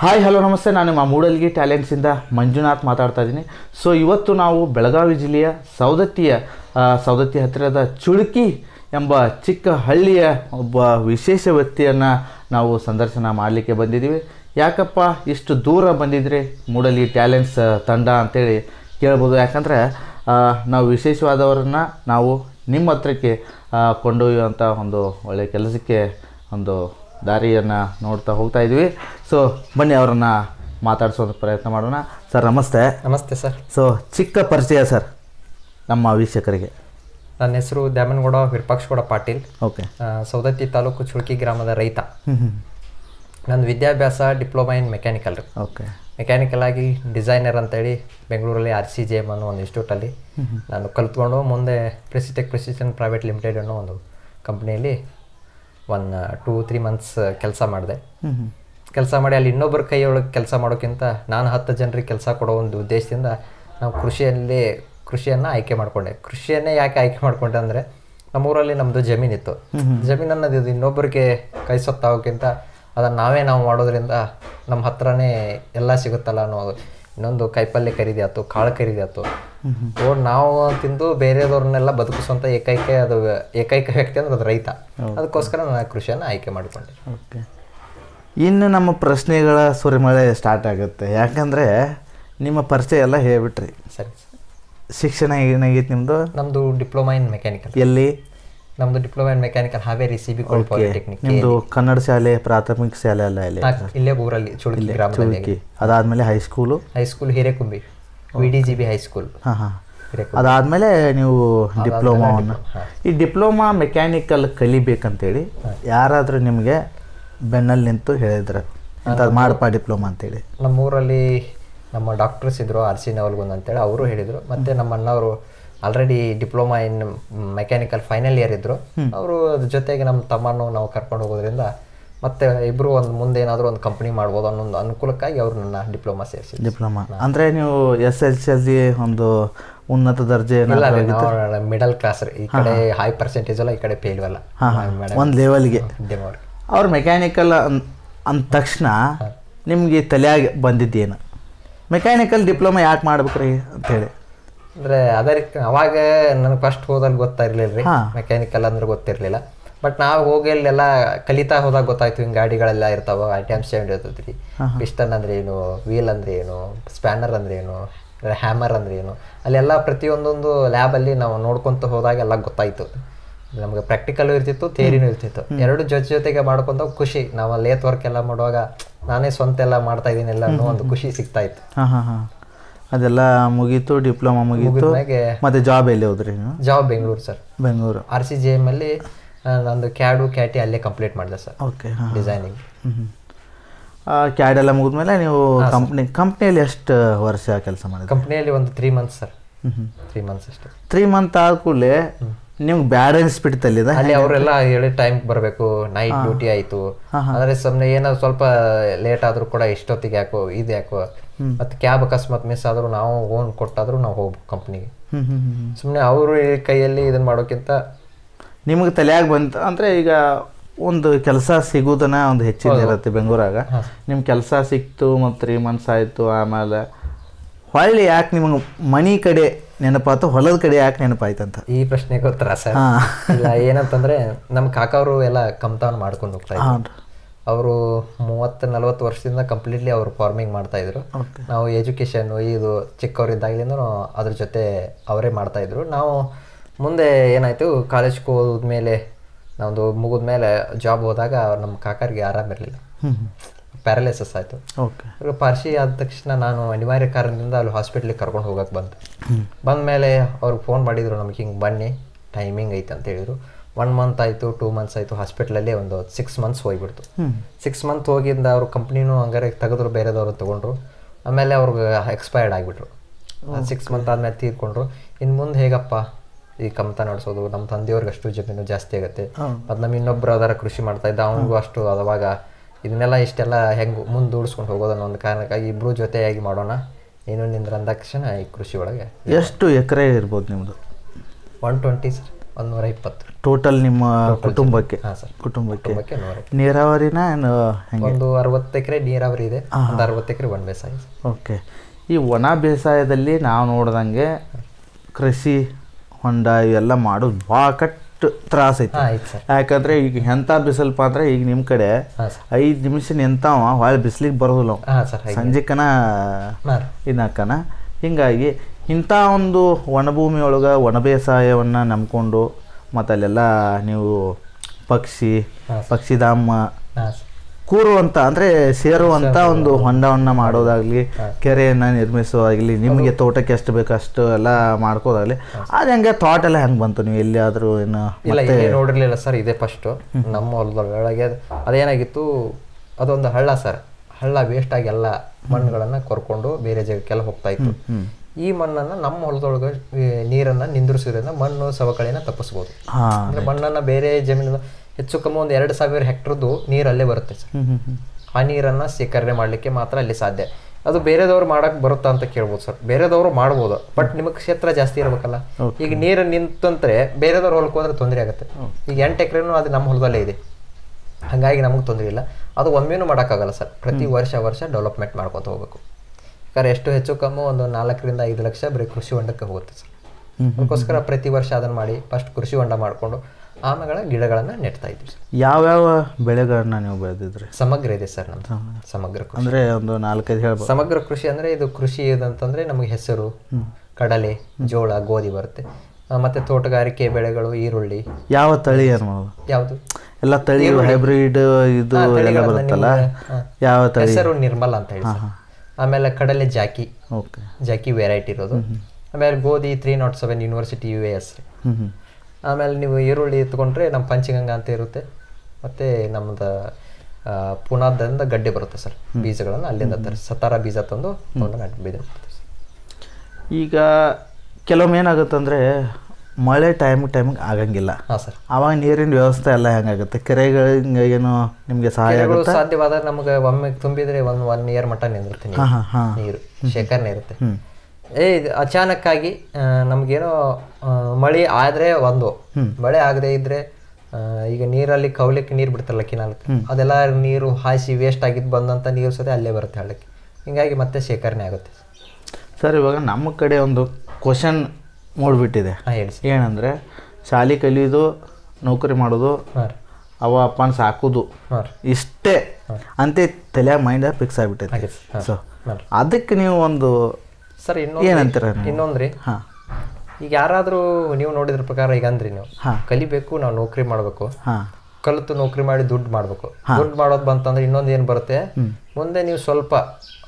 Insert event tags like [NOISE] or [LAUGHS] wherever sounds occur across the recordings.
Hi hello ನಮಸ್ತೆ. ನಾನು ನಿಮ್ಮ ಮೂಡಲ್ಗಿ ಟ್ಯಾಲೆಂಟ್ಸಿಂದ ಮಂಜುನಾಥ್ ಮಾತಾಡ್ತಾ ಇದ್ದೀನಿ. ಸೊ ಇವತ್ತು ನಾವು ಬೆಳಗಾವಿ ಜಿಲ್ಲೆಯ ಸೌದತ್ತಿಯ ಸವದತ್ತಿ ಹತ್ತಿರದ ಚುಳುಕಿ ಎಂಬ ಚಿಕ್ಕ ಹಳ್ಳಿಯ ಒಬ್ಬ ವಿಶೇಷ ವ್ಯಕ್ತಿಯನ್ನು ನಾವು ಸಂದರ್ಶನ ಮಾಡಲಿಕ್ಕೆ ಬಂದಿದ್ದೀವಿ. ಯಾಕಪ್ಪ ಇಷ್ಟು ದೂರ ಬಂದಿದ್ರೆ ಮೂಡಲ್ಗಿ ಟ್ಯಾಲೆಂಟ್ಸ್ ತಂಡ ಅಂತೇಳಿ ಕೇಳ್ಬೋದು. ಯಾಕಂದರೆ ನಾವು ವಿಶೇಷವಾದವರನ್ನು ನಾವು ನಿಮ್ಮ ಹತ್ರಕ್ಕೆ ಕೊಂಡೊಯ್ಯುವಂಥ ಒಂದು ಒಳ್ಳೆಯ ಕೆಲಸಕ್ಕೆ ಒಂದು ದಾರಿಯನ್ನು ನೋಡ್ತಾ ಹೋಗ್ತಾ ಇದ್ವಿ. ಸೊ ಬನ್ನಿ ಅವರನ್ನು ಮಾತಾಡಿಸೋ ಪ್ರಯತ್ನ ಮಾಡೋಣ. ಸರ್ ನಮಸ್ತೆ. ನಮಸ್ತೆ ಸರ್ ಸೊ ಚಿಕ್ಕ ಪರಿಚಯ ಸರ್ ನಮ್ಮ ವೀಕ್ಷಕರಿಗೆ. ನನ್ನ ಹೆಸರು ದ್ಯಾಮನಗೌಡ ವಿರೂಪಾಕ್ಷಗೌಡ ಪಾಟೀಲ್. ಓಕೆ ಸೌದತ್ತಿ ತಾಲೂಕು ಚುಳ್ಕಿ ಗ್ರಾಮದ ರೈತ. ನನ್ನ ವಿದ್ಯಾಭ್ಯಾಸ ಡಿಪ್ಲೊಮಾ ಇನ್ ಮೆಕ್ಯಾನಿಕಲ್ ರೀ. ಓಕೆ ಮೆಕ್ಯಾನಿಕಲ್ ಆಗಿ ಡಿಸೈನರ್ ಅಂತೇಳಿ ಬೆಂಗಳೂರಲ್ಲಿ ಆರ್ ಸಿ ಜೆ ಎಂ ಅನ್ನೋ ಒಂದು ಇನ್ಸ್ಟಿಟ್ಯೂಟಲ್ಲಿ ನಾನು ಕಲ್ತ್ಕೊಂಡು ಮುಂದೆ ಪ್ರೆಸಿಟೆಕ್ ಪ್ರೆಸಿಷನ್ ಪ್ರೈವೇಟ್ ಲಿಮಿಟೆಡ್ ಅನ್ನೋ ಒಂದು ಕಂಪ್ನಿಯಲ್ಲಿ ಒನ್ ಟೂ ತ್ರೀ ಮಂತ್ಸ್ ಕೆಲಸ ಮಾಡಿದೆ. ಕೆಲಸ ಮಾಡಿ ಅಲ್ಲಿ ಇನ್ನೊಬ್ಬರ ಕೈಯೊಳಗೆ ಕೆಲಸ ಮಾಡೋಕ್ಕಿಂತ ನಾನು ಹತ್ತು ಜನರಿಗೆ ಕೆಲಸ ಕೊಡೋ ಒಂದು ಉದ್ದೇಶದಿಂದ ನಾವು ಕೃಷಿಯಲ್ಲಿ ಕೃಷಿಯನ್ನು ಆಯ್ಕೆ ಮಾಡಿಕೊಂಡೆ. ಕೃಷಿಯನ್ನೇ ಯಾಕೆ ಆಯ್ಕೆ ಮಾಡಿಕೊಂಡೆ ಅಂದರೆ ನಮ್ಮೂರಲ್ಲಿ ನಮ್ಮದು ಜಮೀನಿತ್ತು ಜಮೀನು ಅನ್ನೋದು ಇದು ಇನ್ನೊಬ್ಬರಿಗೆ ಕೈ ಸೊತ್ತಾಗೋಕ್ಕಿಂತ ಅದನ್ನು ನಾವೇ ನಾವು ಮಾಡೋದ್ರಿಂದ ನಮ್ಮ ಹತ್ರನೇ ಎಲ್ಲ ಸಿಗುತ್ತಲ್ಲ ಅನ್ನೋದು ಇನ್ನೊಂದು ಕಾಯಿಪಲ್ಲೆ ಖರೀದಿ ಆಯ್ತು ಕಾಳು ಖರೀದಿ ಆಯ್ತು ಓ ನಾವು ತಿಂದು ಬೇರೆದವ್ರನ್ನೆಲ್ಲ ಬದುಕಿಸುವಂಥ ಏಕೈಕ ಅದು ಏಕೈಕ ವ್ಯಕ್ತಿ ಅಂದ್ರೆ ಅದು ರೈತ. ಅದಕ್ಕೋಸ್ಕರ ನಾನು ಕೃಷಿಯನ್ನು ಆಯ್ಕೆ ಮಾಡಿಕೊಂಡೆ. ಓಕೆ ಇನ್ನು ನಮ್ಮ ಪ್ರಶ್ನೆಗಳ ಸುರಿಮಳೆ ಸ್ಟಾರ್ಟ್ ಆಗುತ್ತೆ. ಯಾಕಂದರೆ ನಿಮ್ಮ ಪರಿಚಯ ಎಲ್ಲ ಹೇಳ್ಬಿಟ್ರಿ. ಸರಿ. ಶಿಕ್ಷಣ ಏನಾಗೈತೆ ನಿಮ್ಮದು ನಮ್ಮದು ಡಿಪ್ಲೊಮಾ ಇನ್ ಮೆಕ್ಯಾನಿಕಲ್. ಎಲ್ಲಿ? ನಮ್ದು diploma in mechanical Haveri C B polytechnic ನಿಮ್ದು ಕನ್ನಡ ಶಾಲೆ ಪ್ರಾಥಮಿಕ ಶಾಲೆ ಅಲ್ಲ ಇಲ್ಲಿ ಇಲ್ಲೇ ಊರಲ್ಲಿ ಚುಳುಕಿ ಗ್ರಾಮದಲ್ಲಿ ಹೈ ಅದಾದಮೇಲೆ high school high school Hirekumbi. V D G B high school ಹಾಂ ಹಾ. ಅದಾದ್ಮೇಲೆ ನೀವು ಡಿಪ್ಲೊಮಾವನ್ನು ಈ ಡಿಪ್ಲೊಮಾ ಮೆಕ್ಯಾನಿಕಲ್ ಕಲಿಬೇಕಂತೇಳಿ ಯಾರಾದರೂ ನಿಮಗೆ ಬೆನ್ನಲ್ಲಿ ನಿಂತು ಹೇಳಿದ್ರೆ ಇಂಥದ್ದು ಮಾಡಪ್ಪ ಡಿಪ್ಲೊಮಾ ಅಂತೇಳಿ. ನಮ್ಮೂರಲ್ಲಿ ನಮ್ಮ ಡಾಕ್ಟರ್ಸ್ ಇದ್ರು ಆರ್ ಸಿ ನವಲ್ಗುಂದ್ ಅಂತೇಳಿ ಅವರು ಹೇಳಿದರು. ಮತ್ತು ನಮ್ಮ ಅಣ್ಣವರು already diploma in mechanical final year ಇದ್ರು. ಅವರು ಅದ್ರ ಜೊತೆಗೆ ನಮ್ಮ ತಮ್ಮನ್ನು ನಾವು ಕರ್ಕೊಂಡು ಹೋಗೋದ್ರಿಂದ ಮತ್ತೆ ಇಬ್ರು ಒಂದು ಮುಂದೆ ಏನಾದರೂ ಒಂದು ಕಂಪ್ನಿ ಮಾಡ್ಬೋದು ಅನ್ನೋ ಒಂದು ಅನುಕೂಲಕ್ಕಾಗಿ ಅವರು ನನ್ನ ಡಿಪ್ಲೊಮಾ ಸೇರಿಸಿ ಡಿಪ್ಲೊಮಾ ಅಂದರೆ ನೀವು ಎಸ್ ಎಲ್ ಸಿ ಒಂದು ಉನ್ನತ ದರ್ಜೆ ಮಿಡಲ್ ಕ್ಲಾಸ್ ಈ ಕಡೆ ಹೈ. ಪರ್ಸೆಂಟೇಜ್ ಅಲ್ಲ ಈ ಕಡೆ ಫೇಲ್ ಅಲ್ಲ. ಒಂದು ಲೆವೆಲ್ಗೆ ಅವ್ರ ಮೆಕ್ಯಾನಿಕಲ್ ಅಂದ ತಕ್ಷಣ ನಿಮಗೆ ತಲೆಯಾಗಿ ಬಂದಿದ್ದೇನು? ಮೆಕ್ಯಾನಿಕಲ್ ಡಿಪ್ಲೊಮಾ ಯಾಕೆ ಮಾಡ್ಬೇಕ್ರಿ ಅಂತೇಳಿ. ಅಂದ್ರೆ ಅದೇ ರೀತಿ ಅವಾಗ ನನಗೆ ಫಸ್ಟ್ ಹೋದಲ್ಲಿ ಗೊತ್ತಾಗಿರ್ಲಿಲ್ಲ ರೀ. ಮೆಕ್ಯಾನಿಕಲ್ ಅಂದ್ರೆ ಗೊತ್ತಿರಲಿಲ್ಲ. ಬಟ್ ನಾವು ಹೋಗಿ ಅಲ್ಲೆಲ್ಲ ಕಲಿತಾ ಹೋದಾಗ ಗೊತ್ತಾಯ್ತು ಹಿಂಗೆ ಗಾಡಿಗಳೆಲ್ಲ ಇರ್ತಾವ ಐಟಮ್ಸ್ ಚೇಂಜ್ ಇರ್ತೈತಿ ರೀ ಪಿಸ್ಟನ್ ಅಂದ್ರೆ ಏನು ವೀಲ್ ಅಂದ್ರೆ ಏನು ಸ್ಪ್ಯಾನರ್ ಅಂದ್ರೆ ಏನು ಹ್ಯಾಮರ್ ಅಂದ್ರೆ ಏನು ಅಲ್ಲೆಲ್ಲ ಪ್ರತಿಯೊಂದೊಂದು ಲ್ಯಾಬಲ್ಲಿ ನಾವು ನೋಡ್ಕೊಂತ ಹೋದಾಗ ಎಲ್ಲ ಗೊತ್ತಾಯ್ತು. ನಮಗೆ ಪ್ರಾಕ್ಟಿಕಲ್ ಇರ್ತಿತ್ತು ಥೇರಿನೂ ಇರ್ತಿತ್ತು. ಎರಡು ಜೊತೆ ಜೊತೆಗೆ ಮಾಡ್ಕೊಂತ ಖುಷಿ. ನಾವು ಲೇತ್ ವರ್ಕ್ ಎಲ್ಲ ಮಾಡುವಾಗ ನಾನೇ ಸ್ವಂತ ಎಲ್ಲ ಮಾಡ್ತಾ ಇದೀನಿಲ್ಲ ಅನ್ನೋ ಒಂದು ಖುಷಿ ಸಿಗ್ತಾ ಇತ್ತು. ಅದೆಲ್ಲ ಮುಗೀತು ಡಿಪ್ಲೊಮಾ ಮುಗೀತು. ಮತ್ತೆ ಜಾಬ್ ಎಲ್ಲಿ ಹೋದ್ರಿ ನೀವು? Job Bengaluru sir. Bengaluru. R C G M ಅಲ್ಲಿ ನಂದು ಕ್ಯಾಡು ಕ್ಯಾಟಿ ಅಲ್ಲೇ ಕಂಪ್ಲೀಟ್ ಮಾಡಿದೆ ಸರ್. ಓಕೆ ಡಿಸೈನಿಂಗ್ ಕ್ಯಾಡ್ ಎಲ್ಲ ಮುಗಿದ್ಮೇಲೆ ನೀವು ಕಂಪ್ನಿ ಕಂಪ್ನಿಯಲ್ಲಿ ಎಷ್ಟು ವರ್ಷ ಕೆಲಸ ಮಾಡಿದ್ರಿ? ಕಂಪ್ನಿಯಲ್ಲಿ ಒಂದು three months sir. Three months ಅಷ್ಟೇ. ತ್ರೀ ಮಂತ್ ಆದ ಕೂಡಲೇ ನಿಮ್ಗೆ ಬ್ಯಾಲೆನ್ಸ್ ಅನಿಸ್ಬಿಡ್ತಲ್ಲಿದ ಅಲ್ಲಿ ಅವರೆಲ್ಲ ಹೇಳಿ ಟೈಮ್ ಬರಬೇಕು ನೈಟ್ ಡ್ಯೂಟಿ ಆಯಿತು. ಆದರೆ ಸುಮ್ಮನೆ ಏನೋ ಸ್ವಲ್ಪ ಲೇಟ್ ಆದರೂ ಕೂಡ ಇಷ್ಟೊತ್ತಿಗೆ ಯಾಕೋ ಇದು ಯಾಕೋ. ಮತ್ತು ಕ್ಯಾಬ್ ಅಕಸ್ಮಾತ್ ಮಿಸ್ ಆದರೂ ನಾವು ಓನ್ ಕೊಟ್ಟಾದರೂ ನಾವು ಹೋಗ್ಬೇಕು ಕಂಪ್ನಿಗೆ ಸುಮ್ಮನೆ ಅವರು ಕೈಯಲ್ಲಿ ಇದನ್ನು ಮಾಡೋಕ್ಕಿಂತ ನಿಮಗೆ ತಲೆಯಾಗಿ ಬಂತು ಅಂದರೆ ಈಗ ಒಂದು ಕೆಲಸ ಸಿಗೋದನ್ನ ಒಂದು ಹೆಚ್ಚಿನ ಇರುತ್ತೆ ಬೆಂಗಳೂರಾಗ. ನಿಮ್ಮ ಕೆಲಸ ಸಿಕ್ತು ಮತ್ತು ತ್ರೀ ಮಂತ್ಸ್ ಆಯಿತು ಆಮೇಲೆ ಹೊಳ್ಳಿ ಯಾಕೆ ನಿಮಗೆ ಮನಿ ಕಡೆ ನೆನಪಾತು ಹೊಲದ ಕಡೆ ಯಾಕೆ ನೆನಪಾಯ್ತಂತ? ಈ ಪ್ರಶ್ನೆಗೆ ಉತ್ತರ ಸರ್. ಇಲ್ಲ ಏನಂತಂದ್ರೆ ನಮ್ಮ ಕಾಕವರು ಎಲ್ಲ ಕಮ್ತಾವನ್ ಮಾಡ್ಕೊಂಡು ಹೋಗ್ತಾ ಇದ್ರು. ಹಾಂ ಅವರು ಮೂವತ್ತು ನಲವತ್ತು ವರ್ಷದಿಂದ ಕಂಪ್ಲೀಟ್ಲಿ ಅವರು ಫಾರ್ಮಿಂಗ್ ಮಾಡ್ತಾ ಇದ್ರು. ನಾವು ಎಜುಕೇಷನ್ ಇದು ಚಿಕ್ಕವರಿದ್ದಾಗಲಿಂದ ಅದ್ರ ಜೊತೆ ಅವರೇ ಮಾಡ್ತಾ ಇದ್ರು. ನಾವು ಮುಂದೆ ಏನಾಯ್ತು ಕಾಲೇಜ್ಗೆ ಹೋದ್ಮೇಲೆ ನಮ್ಮದು ಮುಗಿದ ಮೇಲೆ ಜಾಬ್ ಹೋದಾಗ ನಮ್ಮ ಕಾಕರಿಗೆ ಆರಾಮಿರಲಿಲ್ಲ ಪ್ಯಾರಲೈಸಸ್ ಆಯಿತು. ಓಕೆ ಪಾರ್ಸಿ ಆದ ತಕ್ಷಣ ನಾನು ಅನಿವಾರ್ಯ ಕಾರಣದಿಂದ ಅಲ್ಲಿ ಹಾಸ್ಪಿಟ್ಲಿಗೆ ಕರ್ಕೊಂಡು ಹೋಗಕ್ಕೆ ಬಂತು ಬಂದಮೇಲೆ ಅವ್ರಿಗೆ ಫೋನ್ ಮಾಡಿದ್ರು ನಮ್ಗೆ ಹಿಂಗೆ ಬನ್ನಿ ಟೈಮಿಂಗ್ ಐತೆ ಅಂತ ಹೇಳಿದರು. ಒನ್ ಮಂತ್ ಆಯಿತು ಟೂ ಮಂತ್ಸ್ ಆಯಿತು ಹಾಸ್ಪಿಟ್ಲಲ್ಲೇ ಒಂದು ಸಿಕ್ಸ್ ಮಂತ್ಸ್ ಹೋಗಿಬಿಡ್ತು. ಸಿಕ್ಸ್ ಮಂತ್ ಹೋಗಿಂದ ಅವ್ರ ಕಂಪ್ನಿನೂ ಹಂಗಾರೆ ತೆಗೆದ್ರು ಬೇರೆದವರು ತೊಗೊಂಡ್ರು. ಆಮೇಲೆ ಅವ್ರಿಗೆ ಎಕ್ಸ್ಪೈರ್ಡ್ ಆಗಿಬಿಟ್ರು. ಸಿಕ್ಸ್ ಮಂತ್ ಆದ್ಮೇಲೆ ತೀರ್ಕೊಂಡ್ರು. ಇನ್ನು ಮುಂದೆ ಹೇಗಪ್ಪ? ಈ ಕಮತ ನಡೆಸೋದು ನಮ್ಮ ತಂದೆಯವ್ರಿಗೆ ಅಷ್ಟು ಜಮೀನು ಜಾಸ್ತಿ ಆಗುತ್ತೆ. ಮತ್ತು ನಮ್ಮ ಇನ್ನೊಬ್ಬರು ಅದರ ಕೃಷಿ ಮಾಡ್ತಾ ಇದ್ದ ಅವನಿಗೂ ಅಷ್ಟು ಅದವಾಗ ಇದನ್ನೆಲ್ಲ ಇಷ್ಟೆಲ್ಲ ಹೆಂಗೆ ಮುಂದೆ ದೂಡಿಸ್ಕೊಂಡು ಹೋಗೋದು ಅನ್ನೋ ಒಂದು ಕಾರಣಕ್ಕಾಗಿ ಇಬ್ಬರು ಜೊತೆಯಾಗಿ ಮಾಡೋಣ. ಏನು ನಿಂದ್ರ ಅಂದಾಕ್ಷಣ ಈ ಕೃಷಿ ಒಳಗೆ. ಎಷ್ಟು ಎಕರೆ ಇರ್ಬೋದು ನಿಮ್ಮದು ಒನ್ ಟ್ವೆಂಟಿ ಸರ್ ಒಂದು ನೂರ ಇಪ್ಪತ್ತು. ಟೋಟಲ್ ನಿಮ್ಮ ಕುಟುಂಬಕ್ಕೆ. ಕುಟುಂಬಕ್ಕೆ. ಕುಟುಂಬಕ್ಕೆ ನೂರು ನೀರಾವರಿನ ಒಂದು ಅರವತ್ತು ಎಕರೆ ನೀರಾವರಿ ಇದೆ. ಒಂದು ಅರವತ್ತು ಎಕರೆ ಒಣ ಬೇಸಾಯ. ಓಕೆ. ಈ ಒಣ ಬೇಸಾಯದಲ್ಲಿ ನಾವು ನೋಡ್ದಂಗೆ ಕೃಷಿ ಹೊಂಡ ಇವೆಲ್ಲ ಮಾಡೋದು ಭಾಳ ಕಟ್ಟು ತ್ರಾಸ ಐತಿ. ಯಾಕಂದ್ರೆ ಈಗ ಎಂಥ ಬಿಸಿಲಪ್ಪ ಅಂದ್ರೆ ಈಗ ನಿಮ್ಮ ಕಡೆ ಐದ್ ನಿಮಿಷ ನಿಂತಾವ ಹೊಳ್ಳಿ ಬಿಸಿಲಿಗೆ ಬರೋದಿಲ್ಲ ಸಂಜೆಕನ ಇದಕ್ಕನ ಇನ್ನಾಕನ ಹಿಂಗಾಗಿ ಇಂಥ ಒಂದು ಒಣಭೂಮಿ ಒಳಗೆ ಒಣ ಬೇಸಾಯವನ್ನು ನಂಬ್ಕೊಂಡು ಮತ್ತು ಅಲ್ಲೆಲ್ಲ ನೀವು ಪಕ್ಷಿ ಪಕ್ಷಿಧಾಮ ಕೂರುವಂಥ ಅಂದರೆ ಸೇರುವಂಥ ಒಂದು ಹೊಂಡವನ್ನು ಮಾಡೋದಾಗಲಿ ಕೆರೆಯನ್ನು ನಿರ್ಮಿಸೋದಾಗಲಿ ನಿಮಗೆ ತೋಟಕ್ಕೆ ಎಷ್ಟು ಬೇಕು ಅಷ್ಟು ಎಲ್ಲ ಮಾಡ್ಕೋದಾಗಲಿ ಅದು ಹೆಂಗೆ ಥಾಟ್ ಎಲ್ಲ ಹೆಂಗೆ ಬಂತು? ನೀವು ಎಲ್ಲಿಯಾದರೂ ಏನು ಇಲ್ಲ ನೋಡಿರಲಿಲ್ಲ ನೋಡಿರ್ಲಿಲ್ಲ ಸರ್ ಇದೇ ಫಸ್ಟು ನಮ್ಮ ಹೊಲದೊಳಗೆ ಅದೇನಾಗಿತ್ತು ಅದೊಂದು ಹಳ್ಳ ಸರ್ ಹಳ್ಳ ವೇಸ್ಟ್ ಆಗಿ ಎಲ್ಲ ಮಣ್ಣುಗಳನ್ನ ಕೊರ್ಕೊಂಡು ಬೇರೆ ಜಾಗಕ್ಕೆಲ್ಲ ಹೋಗ್ತಾ ಇತ್ತು. ಈ ಮಣ್ಣನ್ನ ನಮ್ಮ ಹೊಲದೊಳಗೆ ನೀರನ್ನು ನಿಂದ್ರಿಸೋದ್ರಿಂದ ಮಣ್ಣು ಸವಕಳಿನ ತಪ್ಪಿಸ್ಬೋದು. ಅಂದರೆ ಮಣ್ಣನ್ನು ಬೇರೆ ಜಮೀನು ಹೆಚ್ಚು ಕಮ್ಮಿ ಒಂದು ಎರಡು ಸಾವಿರ ಹೆಕ್ಟರ್ದು ನೀರು ಅಲ್ಲೇ ಬರುತ್ತೆ ಸರ್. ಆ ನೀರನ್ನ ಶೇಖರಣೆ ಮಾಡಲಿಕ್ಕೆ ಮಾತ್ರ ಅಲ್ಲಿ ಸಾಧ್ಯ. ಅದು ಬೇರೆದವ್ರು ಮಾಡಕ್ ಬರುತ್ತಾ ಅಂತ ಕೇಳ್ಬೋದು ಸರ್. ಬೇರೆದವರು ಮಾಡ್ಬೋದು ಬಟ್ ನಿಮಗೆ ಕ್ಷೇತ್ರ ಜಾಸ್ತಿ ಇರಬೇಕಲ್ಲ. ಈಗ ನೀರು ನಿಂತಂದ್ರೆ ಬೇರೆದವ್ರು ಹೊಲಕ್ಕೆ ಹೋದ್ರೆ ತೊಂದರೆ ಆಗುತ್ತೆ. ಈಗ ಎಂಟು ಎಕರೆನೂ ಅದು ನಮ್ಮ ಹೊಲದಲ್ಲೇ ಇದೆ. ಹಾಗಾಗಿ ನಮಗೆ ತೊಂದರೆ ಇಲ್ಲ. ಅದು ಒಮ್ಮೆನೂ ಮಾಡೋಕ್ಕಾಗಲ್ಲ ಸರ್. ಪ್ರತಿ ವರ್ಷ ವರ್ಷ ಡೆವಲಪ್ಮೆಂಟ್ ಮಾಡ್ಕೊತ ಹೋಗ್ಬೇಕು. ಯಾಕಂದ್ರೆ ಎಷ್ಟು ಹೆಚ್ಚು ಕಮ್ಮಿ ಒಂದು ನಾಲ್ಕರಿಂದ ಐದು ಲಕ್ಷ ಬರೀ ಕೃಷಿ ಹೊಂಡಕ್ಕೆ ಹೋಗುತ್ತೆ ಸರ್. ಅದಕ್ಕೋಸ್ಕರ ಪ್ರತಿ ವರ್ಷ ಅದನ್ನ ಮಾಡಿ ಫಸ್ಟ್ ಕೃಷಿ ಹೊಂಡ ಮಾಡಿಕೊಂಡು ಆಮೇಲೆ ಗಿಡಗಳನ್ನು ನೆಡ್ತಾ ಇದ್ವಿ ಸರ್. ಯಾವ್ಯಾವ ಬೆಳೆಗಳನ್ನ ನೀವು ಬೆಳೆದಿದ್ರಿ? ಸಮಗ್ರ ಇದೆ ಸರ್ ನಮ್ದು. ಸಮಗ್ರ. ಕೃಷಿ. ಅಂದರೆ ಒಂದು ನಾಲ್ಕೈದು ಹೇಳ್ಬೋದು. ಸಮಗ್ರ ಕೃಷಿ ಅಂದ್ರೆ ಇದು ಕೃಷಿ ಇದಂತಂದ್ರೆ ನಮಗೆ ಹೆಸರು ಕಡಲೆ ಜೋಳ ಗೋಧಿ ಬರುತ್ತೆ. ಮತ್ತೆ ತೋಟಗಾರಿಕೆ ಬೆಳೆಗಳು ಈರುಳ್ಳಿ. ಯಾವ ತಳಿ ಏನು? ಯಾವುದು? ಎಲ್ಲ ತಳಿ ಹೈಬ್ರಿಡ್ ಇದು ಎಲ್ಲ ಬರುತ್ತಲ್ಲ? ಯಾವ ತಳಿ? ಹೆಸರು ನಿರ್ಮಲ ಅಂತ ಹೇಳಿ. ಆಮೇಲೆ ಕಡಲೆ ಜಾಕಿ. ಓಕೆ. ಜಾಕಿ ವೆರೈಟಿ ಇರೋದು. ಆಮೇಲೆ ಗೋಧಿ three not seven university U S ಆಮೇಲೆ ನೀವು ಈರುಳ್ಳಿ ಎತ್ಕೊಂಡ್ರೆ ನಮ್ಮ ಪಂಚಗಂಗಾ ಅಂತ ಇರುತ್ತೆ. ಮತ್ತು ನಮ್ಮದು ಪುನಾದಿಂದ ಗಡ್ಡೆ ಬರುತ್ತೆ ಸರ್. ಬೀಜಗಳನ್ನು ಅಲ್ಲಿಂದ ತರಿಸಿ ಸತಾರ ಬೀಜ ತಂದು ಬೀಜ ಈಗ ಕೆಲವೊಮ್ಮೆ ಏನಾಗುತ್ತಂದ್ರೆ ಮಳೆ ಟೈಮ್ ಟೈಮಿಗೆ ಆಗಂಗಿಲ್ಲ. ಅವಾಗ ನೀರಿನ ವ್ಯವಸ್ಥೆ ಎಲ್ಲ ಹೆಂಗಾಗುತ್ತೆ? ಕೆರೆಗಳಿಗೆ ಏನು ನಿಮಗೆ ಸಹಾಯ ಕೆರೆಗಳು ಸಾಧ್ಯವಾದ ನಮಗೆ ಒಮ್ಮೆ ತುಂಬಿದ್ರೆ ಒಂದು ಒನ್ ಇಯರ್ ಮಟ್ಟ ನಿಂದಿರುತ್ತೆ ನೀರು. ಶೇಖರಣೆ ಇರುತ್ತೆ ಏ ಇದು ಅಚಾನಕ್ಕಾಗಿ ನಮ್ಗೇನೋ ಮಳೆ ಆದ್ರೆ ಒಂದು. ಮಳೆ ಆಗದೆ ಇದ್ರೆ ಈಗ ನೀರಲ್ಲಿ ಕವಲಿಕ್ಕೆ ನೀರು ಬಿಡ್ತಾರಲ್ಲ ಕಿನಾಲಕ್ಕೆ. ಅದೆಲ್ಲ ನೀರು ಹಾಯಿಸಿ ವೇಸ್ಟ್ ಆಗಿದ್ದು ಬಂದಂಥ ನೀರು ಸದೇ ಅಲ್ಲೇ ಬರುತ್ತೆ ಹಳ್ಳಕ್ಕೆ. ಹಿಂಗಾಗಿ ಮತ್ತೆ ಶೇಖರಣೆ ಆಗುತ್ತೆ. ಸರ್ ಇವಾಗ ನಮ್ಮ ಕಡೆ ಒಂದು ಕ್ವಶನ್ ಮೂಡ್ಬಿಟ್ಟಿದೆ. ಏನಂದರೆ ಶಾಲೆ ಕಲಿಯೋದು ನೌಕರಿ ಮಾಡೋದು ಅವ ಅಪ್ಪನ ಸಾಕೋದು ಇಷ್ಟೇ. ಅಂತ ತಲೆ ಮೈಂಡ್ ಫಿಕ್ಸ್ ಆಗಿಬಿಟ್ಟೈತೆ. ಸೊ ಅದಕ್ಕೆ ನೀವು ಒಂದು ಸರ್ ಇನ್ನು ಏನಂತೀರ ಇನ್ನೊಂದ್ರಿ. ಇನ್ನೊಂದು ರೀ ಹಾಂ. ಈಗ ಯಾರಾದರೂ ನೀವು ನೋಡಿದ್ರ ಪ್ರಕಾರ ಈಗ ಅಂದ್ರಿ ನೀವು. ಹಾಂ. ಕಲಿಬೇಕು ನಾವು ನೌಕರಿ ಮಾಡಬೇಕು. ಹಾಂ. ಕಲಿತು ನೌಕರಿ ಮಾಡಿ ದುಡ್ಡು ಮಾಡಬೇಕು. ದುಡ್ಡು ಮಾಡೋದು ಬಂತಂದ್ರೆ ಇನ್ನೊಂದು ಏನು ಬರುತ್ತೆ ಮುಂದೆ ನೀವು ಸ್ವಲ್ಪ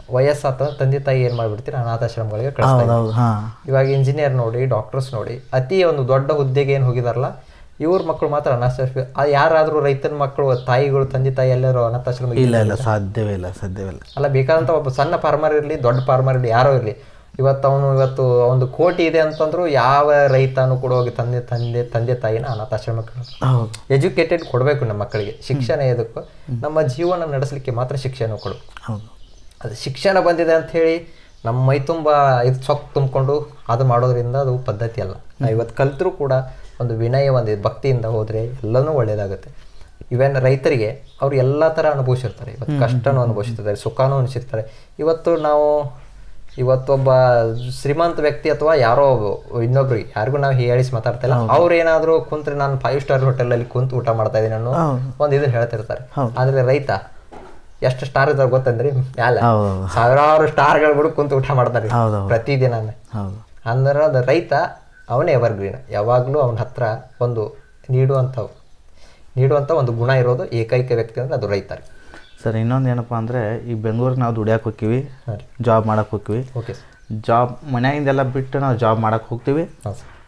ವಯಸ್ಸಾತ ತಂದೆ ತಾಯಿ ಏನು ಮಾಡ್ಬಿಡ್ತೀರ? ಅನಾಥಾಶ್ರಮಗಳಿಗೆ ಇವಾಗ ಇಂಜಿನಿಯರ್ ನೋಡಿ ಡಾಕ್ಟರ್ಸ್ ನೋಡಿ ಅತಿ ಒಂದು ದೊಡ್ಡ ಹುದ್ದೆಗೆ ಏನು ಹೋಗಿದಾರಲ್ಲ ಇವ್ರ ಮಕ್ಕಳು ಮಾತ್ರ ಅನಾಥಾಶ್ರಮ ಯಾರಾದ್ರೂ ಯಾರಾದರೂ ರೈತನ ಮಕ್ಕಳು ತಾಯಿಗಳು ತಂದೆ ತಾಯಿ ಎಲ್ಲರೂ ಅನಾಥಾಶ್ರಮ ಇಲ್ಲ ಇಲ್ಲ ಸಾಧ್ಯವೇ ಇಲ್ಲ ಸಾಧ್ಯವೇ ಇಲ್ಲ. ಅಲ್ಲ ಬೇಕಾದಂತ ಒಬ್ಬ ಸಣ್ಣ ಫಾರ್ಮರ್ ಇರಲಿ ದೊಡ್ಡ ಫಾರ್ಮರ್ ಇರಲಿ ಯಾರೋ ಇರಲಿ ಇವತ್ತು ಅವನು ಇವತ್ತು ಒಂದು ಕೋಟಿ ಇದೆ ಅಂತಂದ್ರು ಯಾವ ರೈತನು ಕೂಡ ಹೋಗಿ ತಂದೆ ತಂದೆ ತಂದೆ ತಾಯಿನ ಅನಾಥಾಶ್ರಮಕ್ಕೆ ಹೌದು. ಎಜುಕೇಟೆಡ್ ಕೊಡಬೇಕು ನಮ್ಮ ಮಕ್ಕಳಿಗೆ ಶಿಕ್ಷಣ ಎದಕ್ಕೂ? ನಮ್ಮ ಜೀವನ ನಡೆಸಲಿಕ್ಕೆ ಮಾತ್ರ ಶಿಕ್ಷಣ ಕೊಡು. ಅದು ಶಿಕ್ಷಣ ಬಂದಿದೆ ಅಂತ ಹೇಳಿ ನಮ್ಮ ಮೈ ತುಂಬ ಇದು ಸೊಕ್ ತುಂಬಿಕೊಂಡು ಅದು ಮಾಡೋದ್ರಿಂದ ಅದು ಪದ್ಧತಿ ಅಲ್ಲ. ನಾವು ಇವತ್ತು ಕಲಿತರೂ ಕೂಡ ಒಂದು ವಿನಯ ಒಂದು ಭಕ್ತಿಯಿಂದ ಹೋದರೆ ಎಲ್ಲನೂ ಒಳ್ಳೆಯದಾಗುತ್ತೆ ಇವೆನ್ ರೈತರಿಗೆ ಅವ್ರು ಎಲ್ಲ ಥರ ಅನುಭವಿಸಿರ್ತಾರೆ. ಇವತ್ತು ಕಷ್ಟನೂ ಅನುಭವಿಸಿರ್ತಾರೆ ಸುಖನೂ ಅನಿಸಿರ್ತಾರೆ. ಇವತ್ತು ನಾವು ಇವತ್ತೊಬ್ಬ ಶ್ರೀಮಂತ ವ್ಯಕ್ತಿ ಅಥವಾ ಯಾರೋ ಇನ್ನೊಬ್ರಿಗೆ ಯಾರಿಗೂ ನಾವು ಹೇಳಿಸಿ ಮಾತಾಡ್ತಾ ಇಲ್ಲ ಅವ್ರು ಏನಾದರೂ ಕುಂತ್ರೆ ನಾನು ಫೈವ್ ಸ್ಟಾರ್ ಹೋಟೆಲಲ್ಲಿ ಕುಂತು ಊಟ ಮಾಡ್ತಾ ಇದ್ದೀನಿ ಅನ್ನೋ ಒಂದು ಇದನ್ನ ಹೇಳ್ತಿರ್ತಾರೆ. ಆದರೆ ರೈತ ಎಷ್ಟು ಸ್ಟಾರ್ ಇದಾವೆ ಗೊತ್ತಂದ್ರಿ? ಹೌದು ಸಾವಿರಾರು ಸ್ಟಾರ್ಗಳು ಬಿಡು ಕುಂತು ಊಟ ಮಾಡ್ತಾರೆ. ಹೌದು ಪ್ರತಿದಿನ ಹೌದು. ಅಂದ್ರೆ ಅದು ರೈತ ಅವನೇ ಎವರ್ ಗ್ರೀನ್ ಯಾವಾಗಲೂ ಅವನ ಹತ್ರ ಒಂದು ನೀಡುವಂಥ ನೀಡುವಂಥ ಒಂದು ಗುಣ ಇರೋದು ಏಕೈಕ ವ್ಯಕ್ತಿ ಅಂದ್ರೆ ಅದು ರೈತ ಸರ್ ಇನ್ನೊಂದು ಏನಪ್ಪ ಅಂದರೆ ಈ ಬೆಂಗಳೂರಿಗೆ ನಾವು ದುಡಿಯಕ್ಕೆ ಹೋಗ್ತೀವಿ ಜಾಬ್ ಮಾಡಕ್ಕೆ ಹೋಗ್ತೀವಿ ಓಕೆ ಜಾಬ್ ಮನೆಯಿಂದೆಲ್ಲ ಬಿಟ್ಟು ನಾವು ಜಾಬ್ ಮಾಡಕ್ಕೆ ಹೋಗ್ತೀವಿ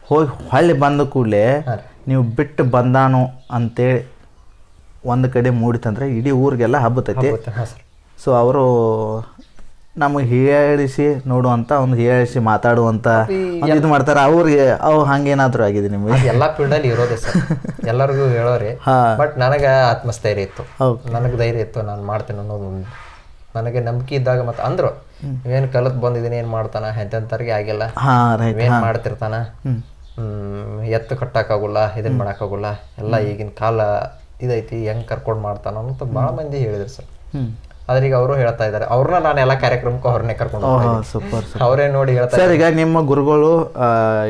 ಹೋಗಿ ಹಳ್ಳಿ ಬಂದ ಕೂಡಲೇ ನೀವು ಬಿಟ್ಟು ಬಂದಾನು ಅಂತೇಳಿ ಒಂದು ಕಡೆ ಮೂಡಿತಂದ್ರೆ ಇಡೀ ಊರಿಗೆಲ್ಲ ಹಬ್ಬತೈತಿ ಸೊ ಅವರು ನಮಗೆ ಹೀಯಾಳಿಸಿ ನೋಡುವಂತ ಒಂದು ಹೀಯಾಳಿಸಿ ಮಾತಾಡುವಂಥ ಒಂದು ಇದು ಮಾಡ್ತಾರೆ. ಅವ್ರಿಗೆ ಅವು ಹಂಗೇನಾದ್ರೂ ಆಗಿದೆ ನಿಮಗೆ? ಎಲ್ಲ ಫೀಲ್ಡಲ್ಲಿ ಇರೋದೇ ಸರ್. ಎಲ್ಲರಿಗೂ ಹೇಳೋರಿ. ಬಟ್ ನನಗೆ ಆತ್ಮಸ್ಥೈರ್ಯ ಇತ್ತು. ನನಗೆ ಧೈರ್ಯ ಇತ್ತು ನಾನು ಮಾಡ್ತೇನೆ ಅನ್ನೋದು ಒಂದು. ನನಗೆ ನಂಬಿಕೆ ಇದ್ದಾಗ ಮತ್ತೆ ಅಂದ್ರು ಏನು ಕಲಿತ್ ಬಂದಿದ್ದೀನಿ ಏನು ಮಾಡ್ತಾನ? ಎಂತೆಂಥವ್ರಿಗೆ ಆಗಿಲ್ಲ. ಏನ್ ಮಾಡ್ತಿರ್ತಾನ? ಎತ್ತು ಕಟ್ಟಕ್ಕಾಗಲ್ಲ ಇದನ್ನ ಮಾಡೋಕ್ಕಾಗಲ್ಲ ಎಲ್ಲ ಈಗಿನ ಕಾಲ ಇದೈತಿ ಹೆಂಗ್ ಕರ್ಕೊಂಡು ಮಾಡ್ತಾನೋ ಅಂತ ಭಾಳ ಮಂದಿ ಹೇಳಿದ್ರು ಸರ್. ಆದ್ರೆ ಈಗ ಅವರು ಹೇಳ್ತಾ ಇದ್ದಾರೆ ಅವ್ರನ್ನ ನಾನು ಎಲ್ಲ ಕಾರ್ಯಕ್ರಮಕ್ಕೆ ಅವ್ರನ್ನೇ ಕರ್ಕೊಂಡು ಸೂಪರ್ ಅವರೇ ನೋಡಿ ಹೇಳ್ತಾರೆ ಸರ್ ಈಗ ನಿಮ್ಮ ಗುರುಗಳು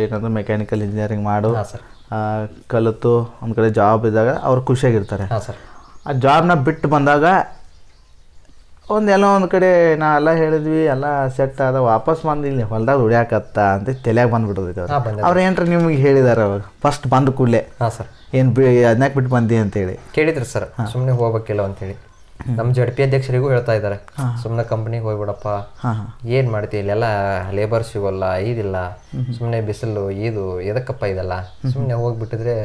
ಏನಂದ್ರೆ ಮೆಕ್ಯಾನಿಕಲ್ ಇಂಜಿನಿಯರಿಂಗ್ ಮಾಡು ಹಾಂ ಸರ್. ಕಲಿತು ಒಂದು ಕಡೆ ಜಾಬ್ ಇದ್ದಾಗ ಅವ್ರು ಖುಷಿಯಾಗಿರ್ತಾರೆ. ಹಾಂ ಸರ್. ಆ ಜಾಬ್ನ ಬಿಟ್ಟು ಬಂದಾಗ ಒಂದು ಎಲ್ಲೋ ಒಂದು ಕಡೆ ನಾ ಎಲ್ಲ ಹೇಳಿದ್ವಿ ಎಲ್ಲ ಸೆಟ್ ಆದ ವಾಪಸ್ ಬಂದು ಇಲ್ಲಿ ಹೊಲ್ದಾಗ ದುಡಿಯಾಕತ್ತ ಅಂತ ತಲೆಯಾಗ ಬಂದ್ಬಿಟ್ಟದಕ್ಕೆ ಹಾಂ ಅವ್ರು ಏನ್ರ ನಿಮಗೆ ಹೇಳಿದಾರೆ ಅವಾಗ ಫಸ್ಟ್ ಬಂದ ಕೂಡಲೇ ಹಾಂ ಸರ್. ಏನು ಬಿ ಅದನ್ಯಾಕೆ ಬಿಟ್ಟು ಬಂದಿ ಅಂತೇಳಿ. ಕೇಳಿದ್ರು ಸರ್. ಸುಮ್ಮನೆ ಹೋಗ್ಬೇಕಿಲ್ಲ ಅಂತೇಳಿ. ನಮ್ಮ ಜಡ್ ಪಿ ಅಧ್ಯಕ್ಷರಿಗೂ ಹೇಳ್ತಾ ಇದ್ದಾರೆ ಸುಮ್ಮನೆ ಕಂಪ್ನಿಗೆ ಹೋಗ್ಬಿಡಪ್ಪ. ಏನು ಮಾಡ್ತೀವಿ ಇಲ್ಲೆಲ್ಲ ಲೇಬರ್ ಸಿಗೋಲ್ಲ ಇದಿಲ್ಲ ಸುಮ್ಮನೆ ಬಿಸಿಲು ಇದು ಎದಕ್ಕಪ್ಪ ಇದೆಲ್ಲ? ಸುಮ್ಮನೆ ಹೋಗ್ಬಿಟ್ಟಿದ್ರೆ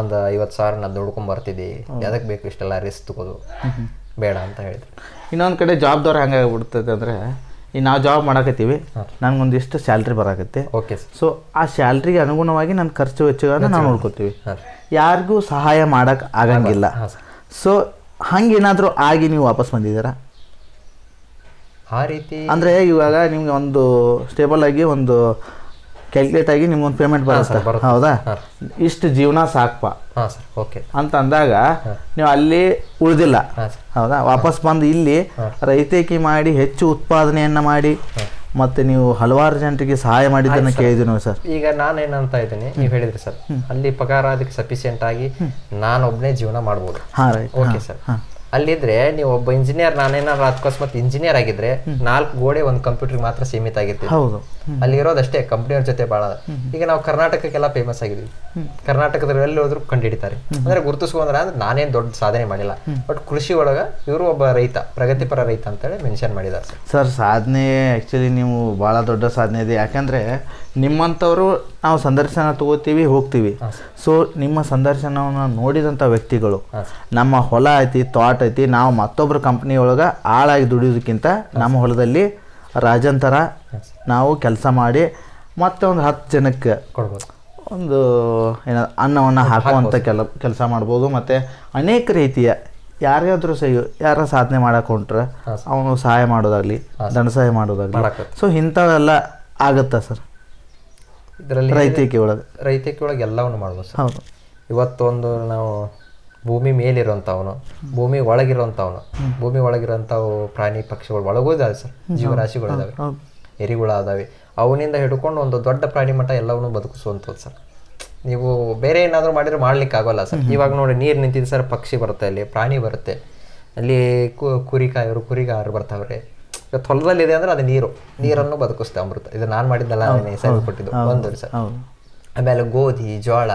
ಒಂದು ಐವತ್ತು ಸಾವಿರ ನಾನು ದುಡ್ಕೊಂಡ್ ಬರ್ತಿದ್ದಿ. ಎದಕ್ಕೆ ಬೇಕು ಇಷ್ಟೆಲ್ಲ ರಿಸ್ಕ್ ತಗೋದು? ಬೇಡ ಅಂತ ಹೇಳಿದ್ರು. ಇನ್ನೊಂದು ಕಡೆ ಜಾಬ್ದವ್ರು ಹೆಂಗೆ ಆಗ್ಬಿಡ್ತೈತೆ ಅಂದರೆ ಈ ನಾವು ಜಾಬ್ ಮಾಡಕತ್ತೀವಿ ನನಗೊಂದಿಷ್ಟು ಸ್ಯಾಲ್ರಿ ಬರಾಕತ್ತೆ. ಓಕೆ ಸೊ ಆ ಸ್ಯಾಲ್ರಿಗೆ ಅನುಗುಣವಾಗಿ ನನ್ನ ಖರ್ಚು ವೆಚ್ಚಗಳನ್ನು ನಾವು ನೋಡ್ಕೋತೀವಿ. ಯಾರಿಗೂ ಸಹಾಯ ಮಾಡೋಕೆ ಆಗಂಗಿಲ್ಲ. ಸೊ ಹಂಗೇನಾದರೂ ಆಗಿ ನೀವು ವಾಪಸ್ ಬಂದಿದ್ದೀರಾ? ಆ ರೀತಿ ಅಂದರೆ ಇವಾಗ ನಿಮಗೆ ಒಂದು ಸ್ಟೇಬಲ್ ಆಗಿ ಒಂದು ಕ್ಯಾಲ್ಕುಲೇಟ್ ಆಗಿ ನಿಮ್ಗೊಂದು ಪೇಮೆಂಟ್ ಬರುತ್ತೆ. ಹೌದಾ? ಇಷ್ಟು ಜೀವನ ಸಾಕಪ್ಪ ಓಕೆ. ಅಂತ ಅಂದಾಗ ನೀವು ಅಲ್ಲಿ ಉಳಿದಿಲ್ಲ. ಹೌದಾ? ವಾಪಸ್ ಬಂದು ಇಲ್ಲಿ ರೈತಕಿ ಮಾಡಿ ಹೆಚ್ಚು ಉತ್ಪಾದನೆಯನ್ನು ಮಾಡಿ ಮತ್ತೆ ನೀವು ಹಲವಾರು ಜನರಿಗೆ ಸಹಾಯ ಮಾಡಿದ್ದನ್ನು ಕೇಳಿದ್ದೀವಿ ನಾವು ಸರ್. ಈಗ ನಾನು ಏನಂತ ಇದ್ದೀನಿ ನೀವು ಹೇಳಿದ್ರಿ ಸರ್. ಅಲ್ಲಿ ಪಗಾರ ಅದಕ್ಕೆ ಸಫಿಶಿಯೆಂಟ್ ಆಗಿ ನಾನೊಬ್ಬನೇ ಜೀವನ ಮಾಡ್ಬೋದು. ಹಾಂ ರೈಟ್ ಓಕೆ ಸರ್. ಅಲ್ಲಿದ್ರೆ ನೀವು ಒಬ್ಬ ಇಂಜಿನಿಯರ್ ನಾನೇನಾದ್ರು ಅಕಸ್ಮಾತ್ ಇಂಜಿನಿಯರ್ ಆಗಿದ್ರೆ ನಾಲ್ಕು ಗೋಡೆ ಒಂದು ಕಂಪ್ಯೂಟರ್ ಮಾತ್ರ ಸೀಮಿತ ಆಗಿರ್ತೀವಿ ಅಲ್ಲಿರೋದಷ್ಟೇ ಕಂಪ್ನಿಯವ್ರ ಜೊತೆ ಭಾಳ ಈಗ ನಾವು ಕರ್ನಾಟಕಕ್ಕೆಲ್ಲ ಫೇಮಸ್ ಆಗಿದ್ವಿ. ಕರ್ನಾಟಕದಲ್ಲಿ ಎಲ್ಲಿ ಹೋದ್ರು ಕಂಡುಹಿಡಿತಾರೆ. ಅಂದ್ರೆ ಗುರುತಿಸ್ಕೊಂಡ್ರೆ ಅಂದ್ರೆ ನಾನೇನು ದೊಡ್ಡ ಸಾಧನೆ ಮಾಡಿಲ್ಲ. ಬಟ್ ಕೃಷಿ ಒಳಗ ಇವರು ಒಬ್ಬ ರೈತ ಪ್ರಗತಿಪರ ರೈತ ಅಂತೇಳಿ ಮೆನ್ಷನ್ ಮಾಡಿದ್ದಾರೆ ಸರ್. ಸರ್ ಸಾಧನೆ ಆ್ಯಕ್ಚುಲಿ ನೀವು ಭಾಳ ದೊಡ್ಡ ಸಾಧನೆ ಇದೆ. ಯಾಕಂದರೆ ನಿಮ್ಮಂಥವರು ನಾವು ಸಂದರ್ಶನ ತಗೋತೀವಿ ಹೋಗ್ತೀವಿ. ಸೊ ನಿಮ್ಮ ಸಂದರ್ಶನವನ್ನು ನೋಡಿದಂಥ ವ್ಯಕ್ತಿಗಳು ನಮ್ಮ ಹೊಲ ಐತಿ ತೋಟ ಐತಿ ನಾವು ಮತ್ತೊಬ್ಬರ ಕಂಪ್ನಿ ಒಳಗೆ ಆಳಾಗಿ ದುಡಿಯೋದಕ್ಕಿಂತ ನಮ್ಮ ಹೊಲದಲ್ಲಿ ರಾಜಂತರ ನಾವು ಕೆಲಸ ಮಾಡಿ ಮತ್ತೆ ಒಂದು ಹತ್ತು ಜನಕ್ಕೆ ಕೊಡ್ಬೋದು. ಒಂದು ಏನ ಅನ್ನವನ್ನು ಹಾಕುವಂಥ ಕೆಲ ಕೆಲಸ ಮಾಡ್ಬೋದು. ಮತ್ತು ಅನೇಕ ರೀತಿಯ ಯಾರಿಗಾದರೂ ಸಹ ಯಾರ ಸಾಧನೆ ಮಾಡಕ್ಕೆ ಹೊಂಟ್ರೆ ಅವನು ಸಹಾಯ ಮಾಡೋದಾಗಲಿ ಧನ ಸಹಾಯ ಮಾಡೋದಾಗಲಿ. ಸೊ ಇಂಥವೆಲ್ಲ ಆಗುತ್ತಾ ಸರ್? ಇದರಲ್ಲಿ ರೈತಿಕೆ ಒಳಗೆ. ರೈತಿಕೆ ಒಳಗೆ ಎಲ್ಲವನ್ನು ಮಾಡ್ಬೋದು ಸರ್. ಹೌದು. ಇವತ್ತೊಂದು ನಾವು ಭೂಮಿ ಮೇಲಿರುವಂಥವನು ಭೂಮಿ ಒಳಗಿರುವಂಥವನು ಭೂಮಿ ಒಳಗಿರುವಂಥವು ಪ್ರಾಣಿ ಪಕ್ಷಿಗಳು ಒಳಗೂ ಇದಾವೆ ಸರ್ ಜೀವರಾಶಿಗಳು ಇದಾವೆ ಎರಿಗಳು ಅದಾವೆ ಅವನಿಂದ ಹಿಡ್ಕೊಂಡು ಒಂದು ದೊಡ್ಡ ಪ್ರಾಣಿ ಮಟ್ಟ ಎಲ್ಲವನ್ನೂ ಬದುಕಿಸುವಂಥದ್ದು ಸರ್. ನೀವು ಬೇರೆ ಏನಾದರೂ ಮಾಡಿದ್ರೆ ಮಾಡ್ಲಿಕ್ಕೆ ಆಗೋಲ್ಲ ಸರ್ ಇವಾಗ ನೋಡಿ ನೀರು ನಿಂತಿದೆ ಸರ್ ಪಕ್ಷಿ ಬರುತ್ತೆ ಅಲ್ಲಿ ಪ್ರಾಣಿ ಬರುತ್ತೆ. ಅಲ್ಲಿ ಕುರಿ ಕಾಯೋರು ಕುರಿಗಾರರು ಬರ್ತಾವ್ರೆ. ಇವತ್ತು ಹೊಲದಲ್ಲಿದೆ ಅಂದ್ರೆ ಅದು ನೀರು. ನೀರನ್ನು ಬದುಕಿಸ್ತೆ ಅಮೃತ. ಇದು ನಾನು ಮಾಡಿದ್ದಲ್ಲ ಕೊಟ್ಟಿದ್ದು ಒಂದು ಸರ್. ಆಮೇಲೆ ಗೋಧಿ ಜೋಳ